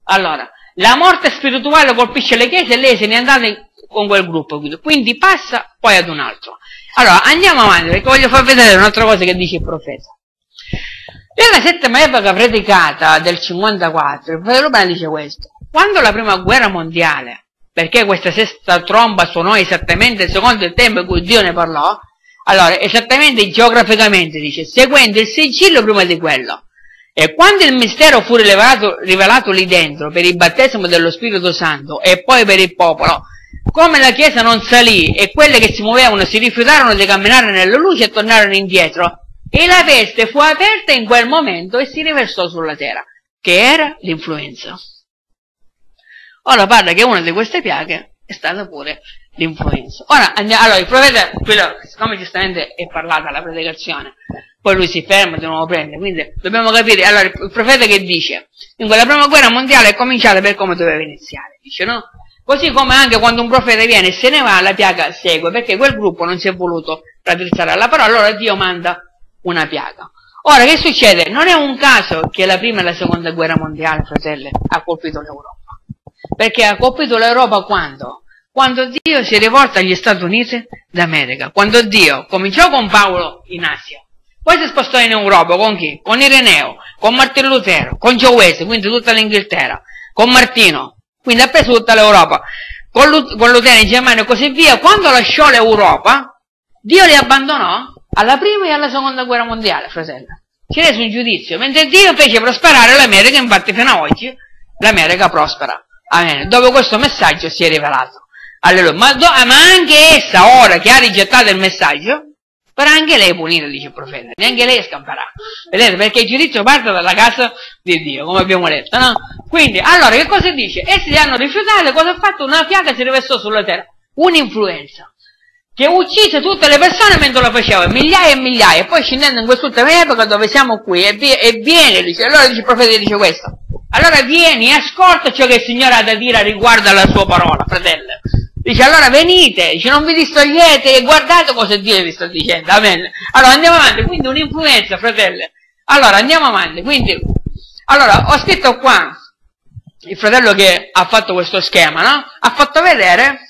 Allora, la morte spirituale colpisce le chiese e lei se ne è andata con quel gruppo, quindi passa poi ad un altro. Allora, andiamo avanti perché voglio far vedere un'altra cosa che dice il profeta. Nella settima epoca predicata del 54, il profeta Rubano dice questo. Quando la prima guerra mondiale, perché questa sesta tromba suonò esattamente secondo il tempo in cui Dio ne parlò, allora, esattamente geograficamente dice, seguendo il sigillo prima di quello. E quando il mistero fu rivelato, rivelato lì dentro per il battesimo dello Spirito Santo e poi per il popolo, come la Chiesa non salì e quelle che si muovevano si rifiutarono di camminare nella luce e tornarono indietro, e la peste fu aperta in quel momento e si riversò sulla terra, che era l'influenza. Ora parla che una di queste piaghe è stata pure l'influenza. Ora, andiamo, allora, il profeta, quello, siccome giustamente è parlata la predicazione, poi lui si ferma, di nuovo prende, quindi dobbiamo capire, allora il profeta che dice, in quella prima guerra mondiale è cominciata per come doveva iniziare, dice no? Così come anche quando un profeta viene e se ne va, la piaga segue, perché quel gruppo non si è voluto raddrizzare alla parola, allora Dio manda una piaga. Ora, che succede? Non è un caso che la prima e la seconda guerra mondiale, fratelli, ha colpito l'Europa. Perché ha colpito l'Europa quando? Quando Dio si è rivolto agli Stati Uniti d'America. Quando Dio cominciò con Paolo in Asia poi si spostò in Europa con chi? Con Ireneo, con Martin Lutero, con Giovese, quindi tutta l'Inghilterra, con Martino, quindi ha preso tutta l'Europa, con, Lu- con Lutero in Germania e così via. Quando lasciò l'Europa, Dio li abbandonò alla prima e alla seconda guerra mondiale, fratello. Ci rese un giudizio, mentre Dio fece prosperare l'America, infatti fino ad oggi l'America prospera. Amen. Dopo questo messaggio si è rivelato. Alleluia. Ma, ma anche essa, ora che ha rigettato il messaggio, però anche lei è punita, dice il profeta, neanche lei scamperà. Vedete? Perché il giudizio parte dalla casa di Dio, come abbiamo letto, no? Quindi, allora, che cosa dice? Essi li hanno rifiutati, cosa ha fatto? Una piaga si riversò sulla terra. Un'influenza. Che uccise tutte le persone mentre lo faceva, migliaia e migliaia. E poi scendendo in quest'ultima epoca dove siamo qui, e, vie, e viene, dice, allora dice il profeta dice questo. Allora vieni e ascolta ciò che il Signore ha da dire riguardo alla sua parola, fratello. Dice allora venite, dice non vi distogliete e guardate cosa Dio vi sta dicendo. Amen. Allora andiamo avanti, quindi un'influenza, fratelli. Allora andiamo avanti, quindi, allora ho scritto qua, il fratello che ha fatto questo schema, no? Ha fatto vedere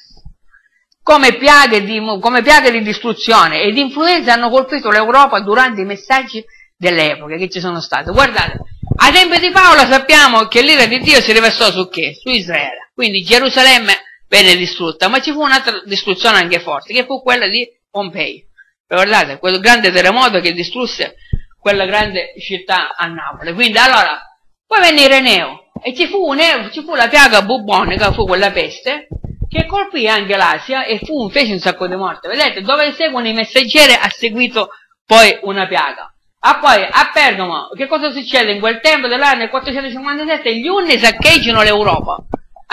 come piaghe di, come piaghe di distruzione e di influenza hanno colpito l'Europa durante i messaggi delle epoche che ci sono state. Guardate, ai tempi di Paolo sappiamo che l'ira di Dio si riversò su che? Su Israele. Quindi Gerusalemme venne distrutta, ma ci fu un'altra distruzione anche forte, che fu quella di Pompei. Ricordate, quel grande terremoto che distrusse quella grande città a Napoli. Quindi allora, poi venne Ireneo e ci fu, un, ci fu la piaga bubonica, fu quella peste, che colpì anche l'Asia e fu, fece un sacco di morte. Vedete, dove seguono i messaggeri ha seguito poi una piaga. Ah, poi a Pergamo, che cosa succede? In quel tempo dell'anno 457 gli Unni saccheggiano l'Europa.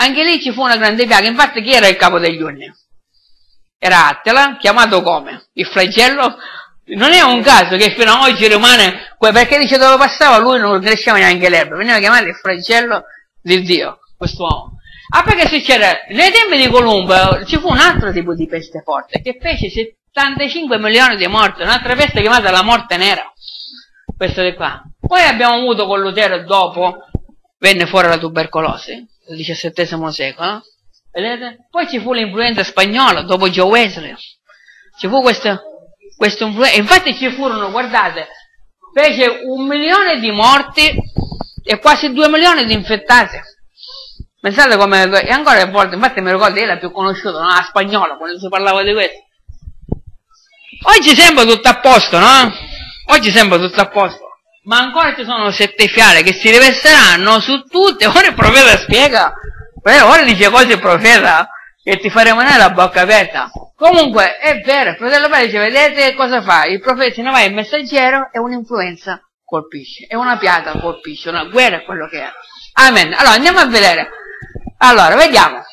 Anche lì ci fu una grande piaga. Infatti chi era il capo degli Unni? Era Attila, chiamato come? Il flagello? Non è un caso che fino ad oggi rimane, perché dice dove passava lui non cresceva neanche l'erba, veniva chiamato il flagello di Dio, quest'uomo. Ah, perché succede? Nei tempi di Colombo ci fu un altro tipo di peste forte che fece 75 milioni di morti, un'altra peste chiamata la morte nera questo di qua. Poi abbiamo avuto con Lutero dopo, venne fuori la tubercolosi, XVII secolo, vedete? Poi ci fu l'influenza spagnola, dopo Joe Wesley. Ci fu questa, questa influenza, infatti ci furono, guardate, fece un milione di morti e quasi due milioni di infettati. Pensate come, e ancora a volte, infatti mi ricordo, la più conosciuta, no? la spagnola, quando si parlava di questo. Oggi sembra tutto a posto, no? Oggi sembra tutto a posto, ma ancora ci sono sette fiale che si riverseranno su tutte. Ora il profeta spiega, ora dice cose il profeta che ti fa rimanere la bocca aperta. Comunque è vero, il fratello Padre dice, vedete cosa fa? Il profeta se ne va il messaggero e un'influenza colpisce, è una piaga colpisce, una guerra è quello che è. Amen. Allora andiamo a vedere. Allora, vediamo.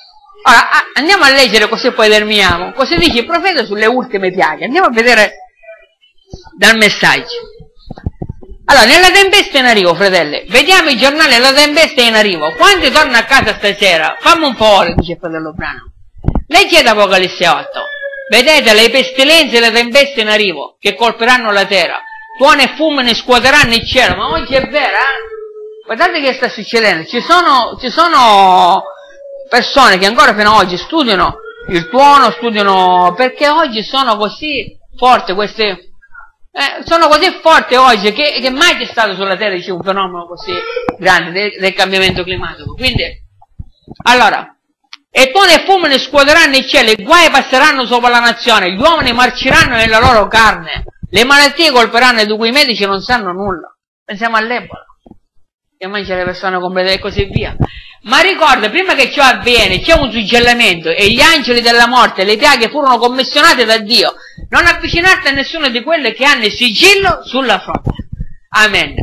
Ora, andiamo a leggere così poi terminiamo. Così dice il profeta sulle ultime piaghe. Andiamo a vedere dal messaggio. Allora, nella tempesta in arrivo, fratelli, vediamo i giornali, la tempesta in arrivo. Quando torno a casa stasera, fammi un po' ore, dice fratello Brano. Leggete Apocalisse 8. Vedete le pestilenze e le tempeste in arrivo, che colpiranno la terra. Tuono e fumo ne scuoteranno il cielo. Ma oggi è vero, eh? Guardate che sta succedendo. Ci sono, ci sono persone che ancora fino ad oggi studiano il tuono, studiano... perché oggi sono così forti queste eh, sono così forti oggi che, che, mai c'è stato sulla Terra un fenomeno così grande del, del cambiamento climatico. Quindi, allora, e tuono e fumo ne scuoteranno il cielo, i guai passeranno sopra la nazione, gli uomini marciranno nella loro carne, le malattie colperanno di cui i medici non sanno nulla. Pensiamo all'Ebola, che mangia le persone complete e così via. Ma ricorda, prima che ciò avviene, c'è un suggellamento e gli angeli della morte, le piaghe furono commissionate da Dio. Non avvicinarti a nessuna di quelle che hanno il sigillo sulla fronte. Amen.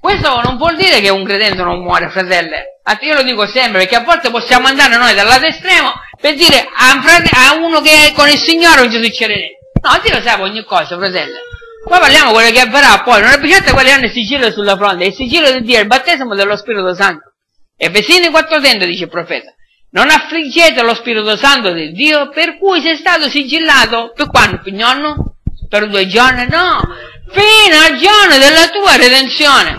Questo non vuol dire che un credente non muore, fratelli. Io lo dico sempre, perché a volte possiamo andare noi dal lato estremo per dire a, uno che è con il Signore non ci succede niente. No, Dio sa ogni cosa, fratelli. Poi parliamo di quello che avverrà, poi non a quelli che hanno il sigillo sulla fronte. Il sigillo di Dio è il battesimo dello Spirito Santo. Efesini 4,30 dice il profeta, non affliggete lo Spirito Santo di Dio per cui sei stato sigillato per quando, pignonno? Per due giorni? No, fino al giorno della tua redenzione.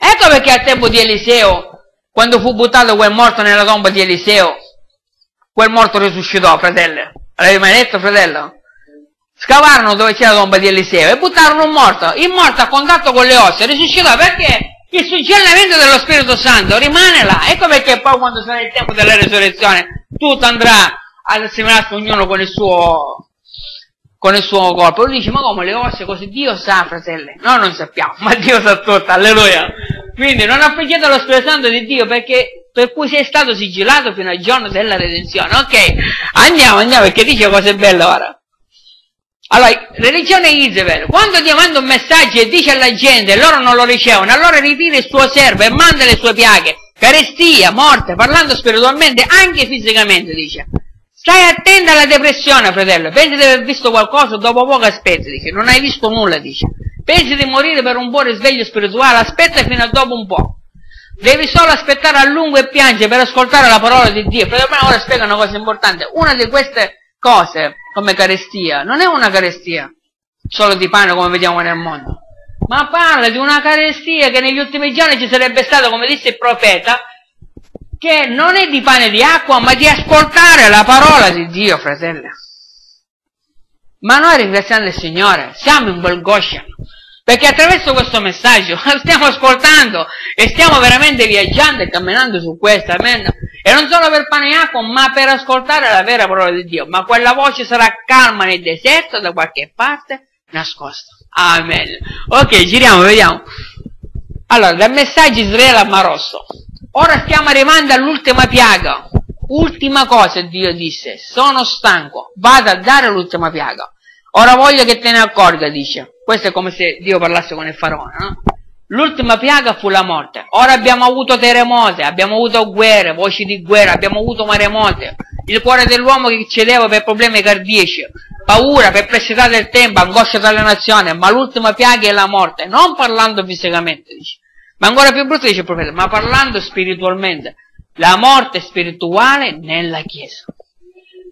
Ecco perché al tempo di Eliseo, quando fu buttato quel morto nella tomba di Eliseo, quel morto risuscitò, fratello. L'avevi mai detto, fratello? Scavarono dove c'era la tomba di Eliseo e buttarono un morto. Il morto a contatto con le ossa risuscitò perché? Il suggerimento dello Spirito Santo rimane là. Ecco perché poi quando sarà il tempo della resurrezione tutto andrà ad assimilarsi ognuno con il suo con il suo corpo. Lui dice, ma come le ossa così? Dio sa, fratelli. Noi non sappiamo, ma Dio sa tutto, alleluia. Quindi non affliggete lo Spirito Santo di Dio perché per cui sei stato sigillato fino al giorno della redenzione. Ok, andiamo, andiamo, perché dice cose belle ora. Allora, religione Isabel, quando Dio manda un messaggio e dice alla gente e loro non lo ricevono, allora ritira il suo servo e manda le sue piaghe, carestia, morte, parlando spiritualmente, anche fisicamente, dice. Stai attento alla depressione, fratello, pensi di aver visto qualcosa, dopo poco aspetti, dice, non hai visto nulla, dice. Pensi di morire per un buon risveglio spirituale, aspetta fino a dopo un po'. Devi solo aspettare a lungo e piangere per ascoltare la parola di Dio. Fratello, ora spiega una cosa importante. Una di queste cose come carestia non è una carestia solo di pane come vediamo nel mondo, ma parla di una carestia che negli ultimi giorni ci sarebbe stata, come disse il profeta, che non è di pane e di acqua, ma di ascoltare la parola di Dio, fratelli. Ma noi ringraziando il Signore, siamo in quel perché attraverso questo messaggio stiamo ascoltando e stiamo veramente viaggiando e camminando su questo, amen. E non solo per pane e acqua, ma per ascoltare la vera parola di Dio. Ma quella voce sarà calma nel deserto, da qualche parte, nascosta. Amen. Ok, giriamo, vediamo. Allora, dal messaggio Israele a Marosso. Ora stiamo arrivando all'ultima piaga. Ultima cosa Dio disse, sono stanco, vado a dare l'ultima piaga. Ora voglio che te ne accorga, dice. Questo è come se Dio parlasse con il faraone, no? L'ultima piaga fu la morte. Ora abbiamo avuto terremoti, abbiamo avuto guerre, voci di guerra, abbiamo avuto maremote. Il cuore dell'uomo che cedeva per problemi cardiaci, paura, perplessità del tempo, angoscia dalle nazioni, ma l'ultima piaga è la morte. Non parlando fisicamente, dice. Ma ancora più brutto dice il profeta, ma parlando spiritualmente la morte spirituale nella Chiesa.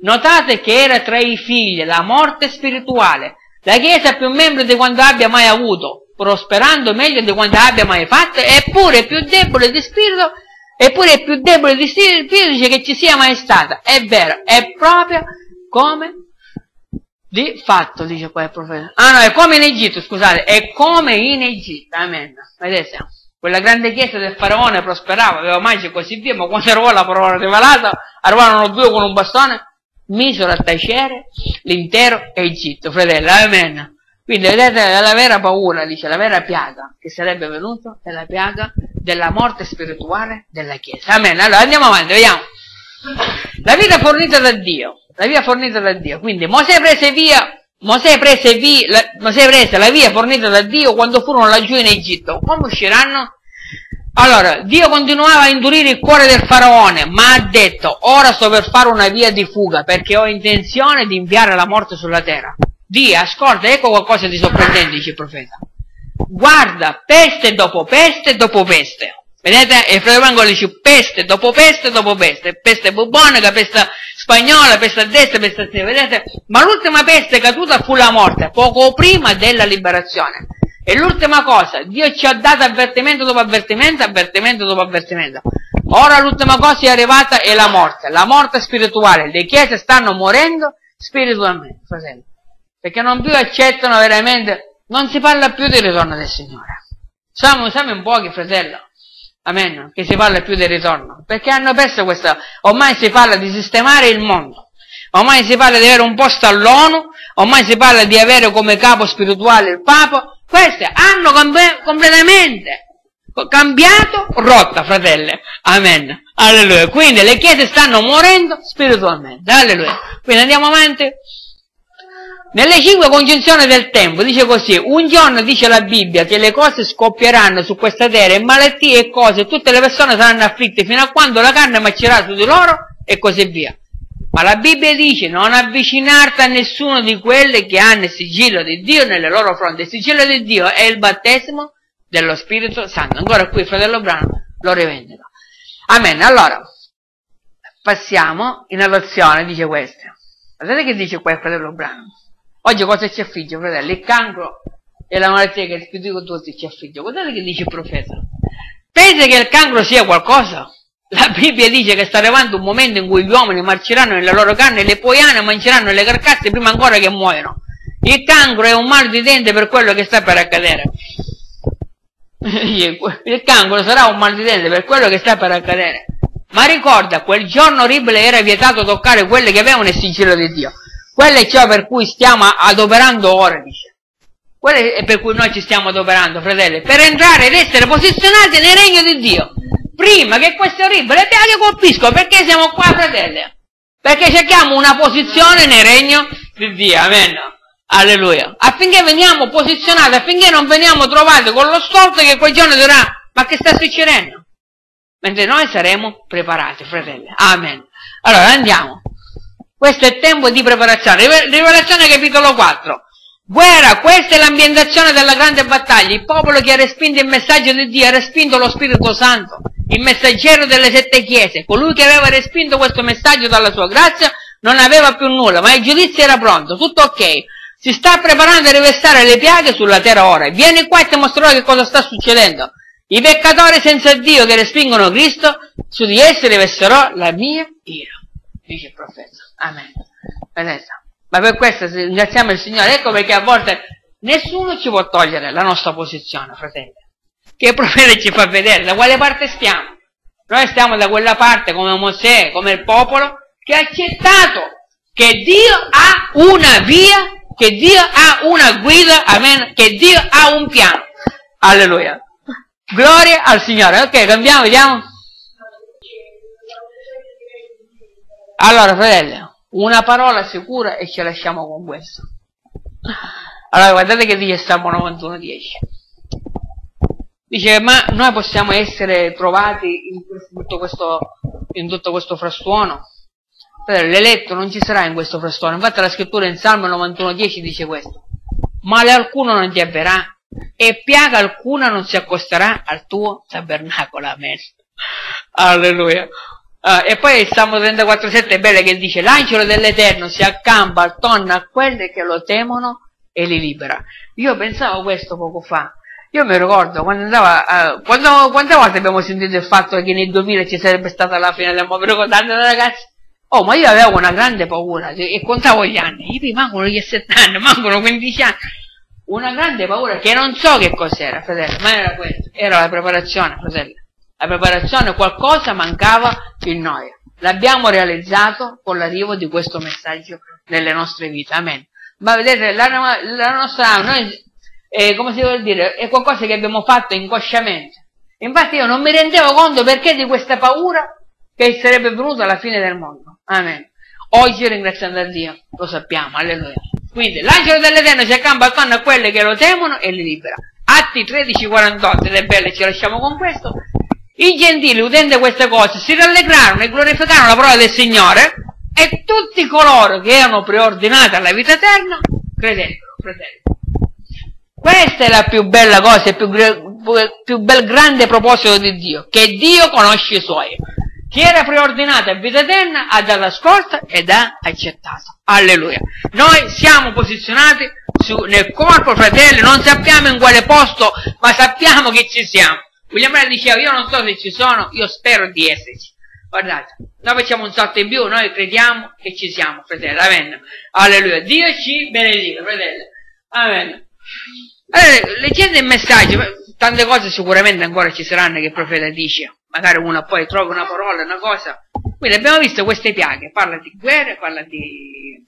Notate che era tra i figli la morte spirituale. La Chiesa più membri di quanto abbia mai avuto, prosperando meglio di quanto abbia mai fatto, eppure più debole di spirito, eppure più debole di spirito che ci sia mai stata. È vero, è proprio come di fatto, dice qua il profeta. Ah no, è come in Egitto, scusate, è come in Egitto, amen. Vedete? Quella grande chiesa del faraone prosperava, aveva mangi e così via, ma quando arrivò la parola rivelata, arrivarono due con un bastone, misero a tacere l'intero Egitto, fratello, amen. Quindi vedete la vera paura, dice, la vera piaga che sarebbe venuta è la piaga della morte spirituale della Chiesa. Amen. Allora andiamo avanti, vediamo. La vita fornita da Dio, la via fornita da Dio. Quindi Mosè prese via Mosè prese, via, la, Mosè prese la via fornita da Dio quando furono laggiù in Egitto. Come usciranno? Allora, Dio continuava a indurire il cuore del faraone, ma ha detto, ora sto per fare una via di fuga, perché ho intenzione di inviare la morte sulla terra. Dio, ascolta, ecco qualcosa di sorprendente, dice il profeta. Guarda, peste dopo peste dopo peste. Vedete? E il fratello Evangelo dice peste dopo peste dopo peste. Peste bubonica, peste spagnola, peste a destra, peste a sinistra. Vedete? Ma l'ultima peste caduta fu la morte, poco prima della liberazione. E l'ultima cosa, Dio ci ha dato avvertimento dopo avvertimento, avvertimento dopo avvertimento. Ora l'ultima cosa è arrivata è la morte, la morte spirituale. Le chiese stanno morendo spiritualmente, fratelli. Perché non più accettano veramente, non si parla più del ritorno del Signore. Siamo, siamo in pochi, fratello. Amen. Che si parla più del ritorno. Perché hanno perso questa, ormai si parla di sistemare il mondo. Ormai si parla di avere un posto all'ONU, ormai si parla di avere come capo spirituale il Papa, queste hanno completamente cambiato rotta, fratelli. Amen. Alleluia. Quindi le chiese stanno morendo spiritualmente. Alleluia. Quindi andiamo avanti. Nelle cinque congiunzioni del tempo dice così, un giorno dice la Bibbia che le cose scoppieranno su questa terra e malattie e cose, tutte le persone saranno afflitte fino a quando la carne macerà su di loro e così via. Ma la Bibbia dice non avvicinarti a nessuno di quelle che hanno il sigillo di Dio nelle loro fronti. Il sigillo di Dio è il battesimo dello Spirito Santo. Ancora qui il fratello Brano lo rivendica. Amen. Allora, passiamo in adozione, dice questo. Guardate che dice qua il fratello Brano. Oggi cosa ci affligge, fratello? Il cancro e la malattia che più dico tutti ci affligge. Guardate che dice il profeta. Pensa che il cancro sia qualcosa? La Bibbia dice che sta arrivando un momento in cui gli uomini marceranno nella loro carne e le poiane mangeranno le carcasse prima ancora che muoiono. Il cancro è un mal di dente per quello che sta per accadere. Il cancro sarà un mal di dente per quello che sta per accadere. Ma ricorda, quel giorno orribile era vietato toccare quelle che avevano il sigillo di Dio. Quello è ciò per cui stiamo adoperando ora, dice. Quello è per cui noi ci stiamo adoperando, fratelli, per entrare ed essere posizionati nel regno di Dio prima che queste orribili piaghe colpiscono, perché siamo qua, fratelli? Perché cerchiamo una posizione nel regno di Dio, amen. Alleluia. Affinché veniamo posizionati, affinché non veniamo trovati con lo storto che quel giorno dirà, ma che sta succedendo? Mentre noi saremo preparati, fratelli. Amen. Allora andiamo. Questo è tempo di preparazione. Rivelazione capitolo 4. Guerra, questa è l'ambientazione della grande battaglia. Il popolo che ha respinto il messaggio di Dio ha respinto lo Spirito Santo il messaggero delle sette chiese, colui che aveva respinto questo messaggio dalla sua grazia, non aveva più nulla, ma il giudizio era pronto, tutto ok. Si sta preparando a rivestare le piaghe sulla terra ora. Vieni qua e ti mostrerò che cosa sta succedendo. I peccatori senza Dio che respingono Cristo, su di essi riverserò la mia ira, dice il profeta. Amen. Vedete? Ma per questo ringraziamo il Signore. Ecco perché a volte nessuno ci può togliere la nostra posizione, fratelli. Che profeta ci fa vedere da quale parte stiamo. Noi stiamo da quella parte come Mosè, come il popolo, che ha accettato che Dio ha una via, che Dio ha una guida, amen, che Dio ha un piano. Alleluia. Gloria al Signore. Ok, cambiamo, vediamo. Allora, fratelli, una parola sicura e ci lasciamo con questo. Allora, guardate che dice Salmo 91.10. Dice, ma noi possiamo essere trovati in tutto questo, in tutto questo frastuono? L'eletto non ci sarà in questo frastuono. Infatti la scrittura in Salmo 91.10 dice questo. Male alcuno non ti avverrà e piaga alcuna non si accosterà al tuo tabernacolo. Amen. Alleluia. Uh, e poi il Salmo 34,7 è bello che dice l'angelo dell'Eterno si accampa attorno a quelli che lo temono e li libera. Io pensavo questo poco fa. Io mi ricordo quando andava, uh, quando, quante volte abbiamo sentito il fatto che nel 2000 ci sarebbe stata la fine del mondo, ricordate ragazzi? Oh, ma io avevo una grande paura e contavo gli anni, gli mancano 17 anni, mancano 15 anni una grande paura che non so che cos'era, fratello, ma era questo, era la preparazione, fratello. La preparazione, qualcosa mancava in noi. L'abbiamo realizzato con l'arrivo di questo messaggio nelle nostre vite, amen. Ma vedete, la, la nostra, noi, eh, come si vuol dire, è qualcosa che abbiamo fatto inconsciamente. Infatti io non mi rendevo conto perché di questa paura che sarebbe venuta alla fine del mondo. Amen. Oggi ringraziando Dio, lo sappiamo, alleluia. Quindi l'angelo dell'Eterno si accampa attorno a quelli che lo temono e li libera. Atti 13:48, ed è bello, ci lasciamo con questo. I gentili, udendo queste cose, si rallegrarono e glorificarono la parola del Signore e tutti coloro che erano preordinati alla vita eterna credettero, fratelli. Questa è la più bella cosa, il più, più bel grande proposito di Dio, che Dio conosce i suoi. Chi era preordinato a vita eterna ha dato ascolto ed ha accettato. Alleluia. Noi siamo posizionati su, nel corpo, fratelli, non sappiamo in quale posto, ma sappiamo che ci siamo. William Mary diceva, io non so se ci sono, io spero di esserci. Guardate, noi facciamo un salto in più, noi crediamo che ci siamo, fratelli. Amen. Alleluia. Dio ci benedica, fratelli. Amen. Allora, leggendo il messaggio, tante cose sicuramente ancora ci saranno che il profeta dice magari uno poi trova una parola, una cosa. Quindi abbiamo visto queste piaghe, parla di guerre, parla di,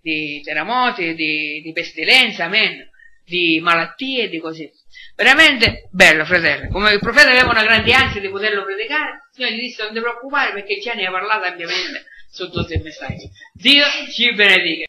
di terremoti, di, di pestilenza, amen, di malattie, di così. Veramente bello, fratello. Come il profeta aveva una grande ansia di poterlo predicare, il Signore gli disse non ti preoccupare perché già ne ha parlato ampiamente su tutti i messaggi. Dio ci benedica.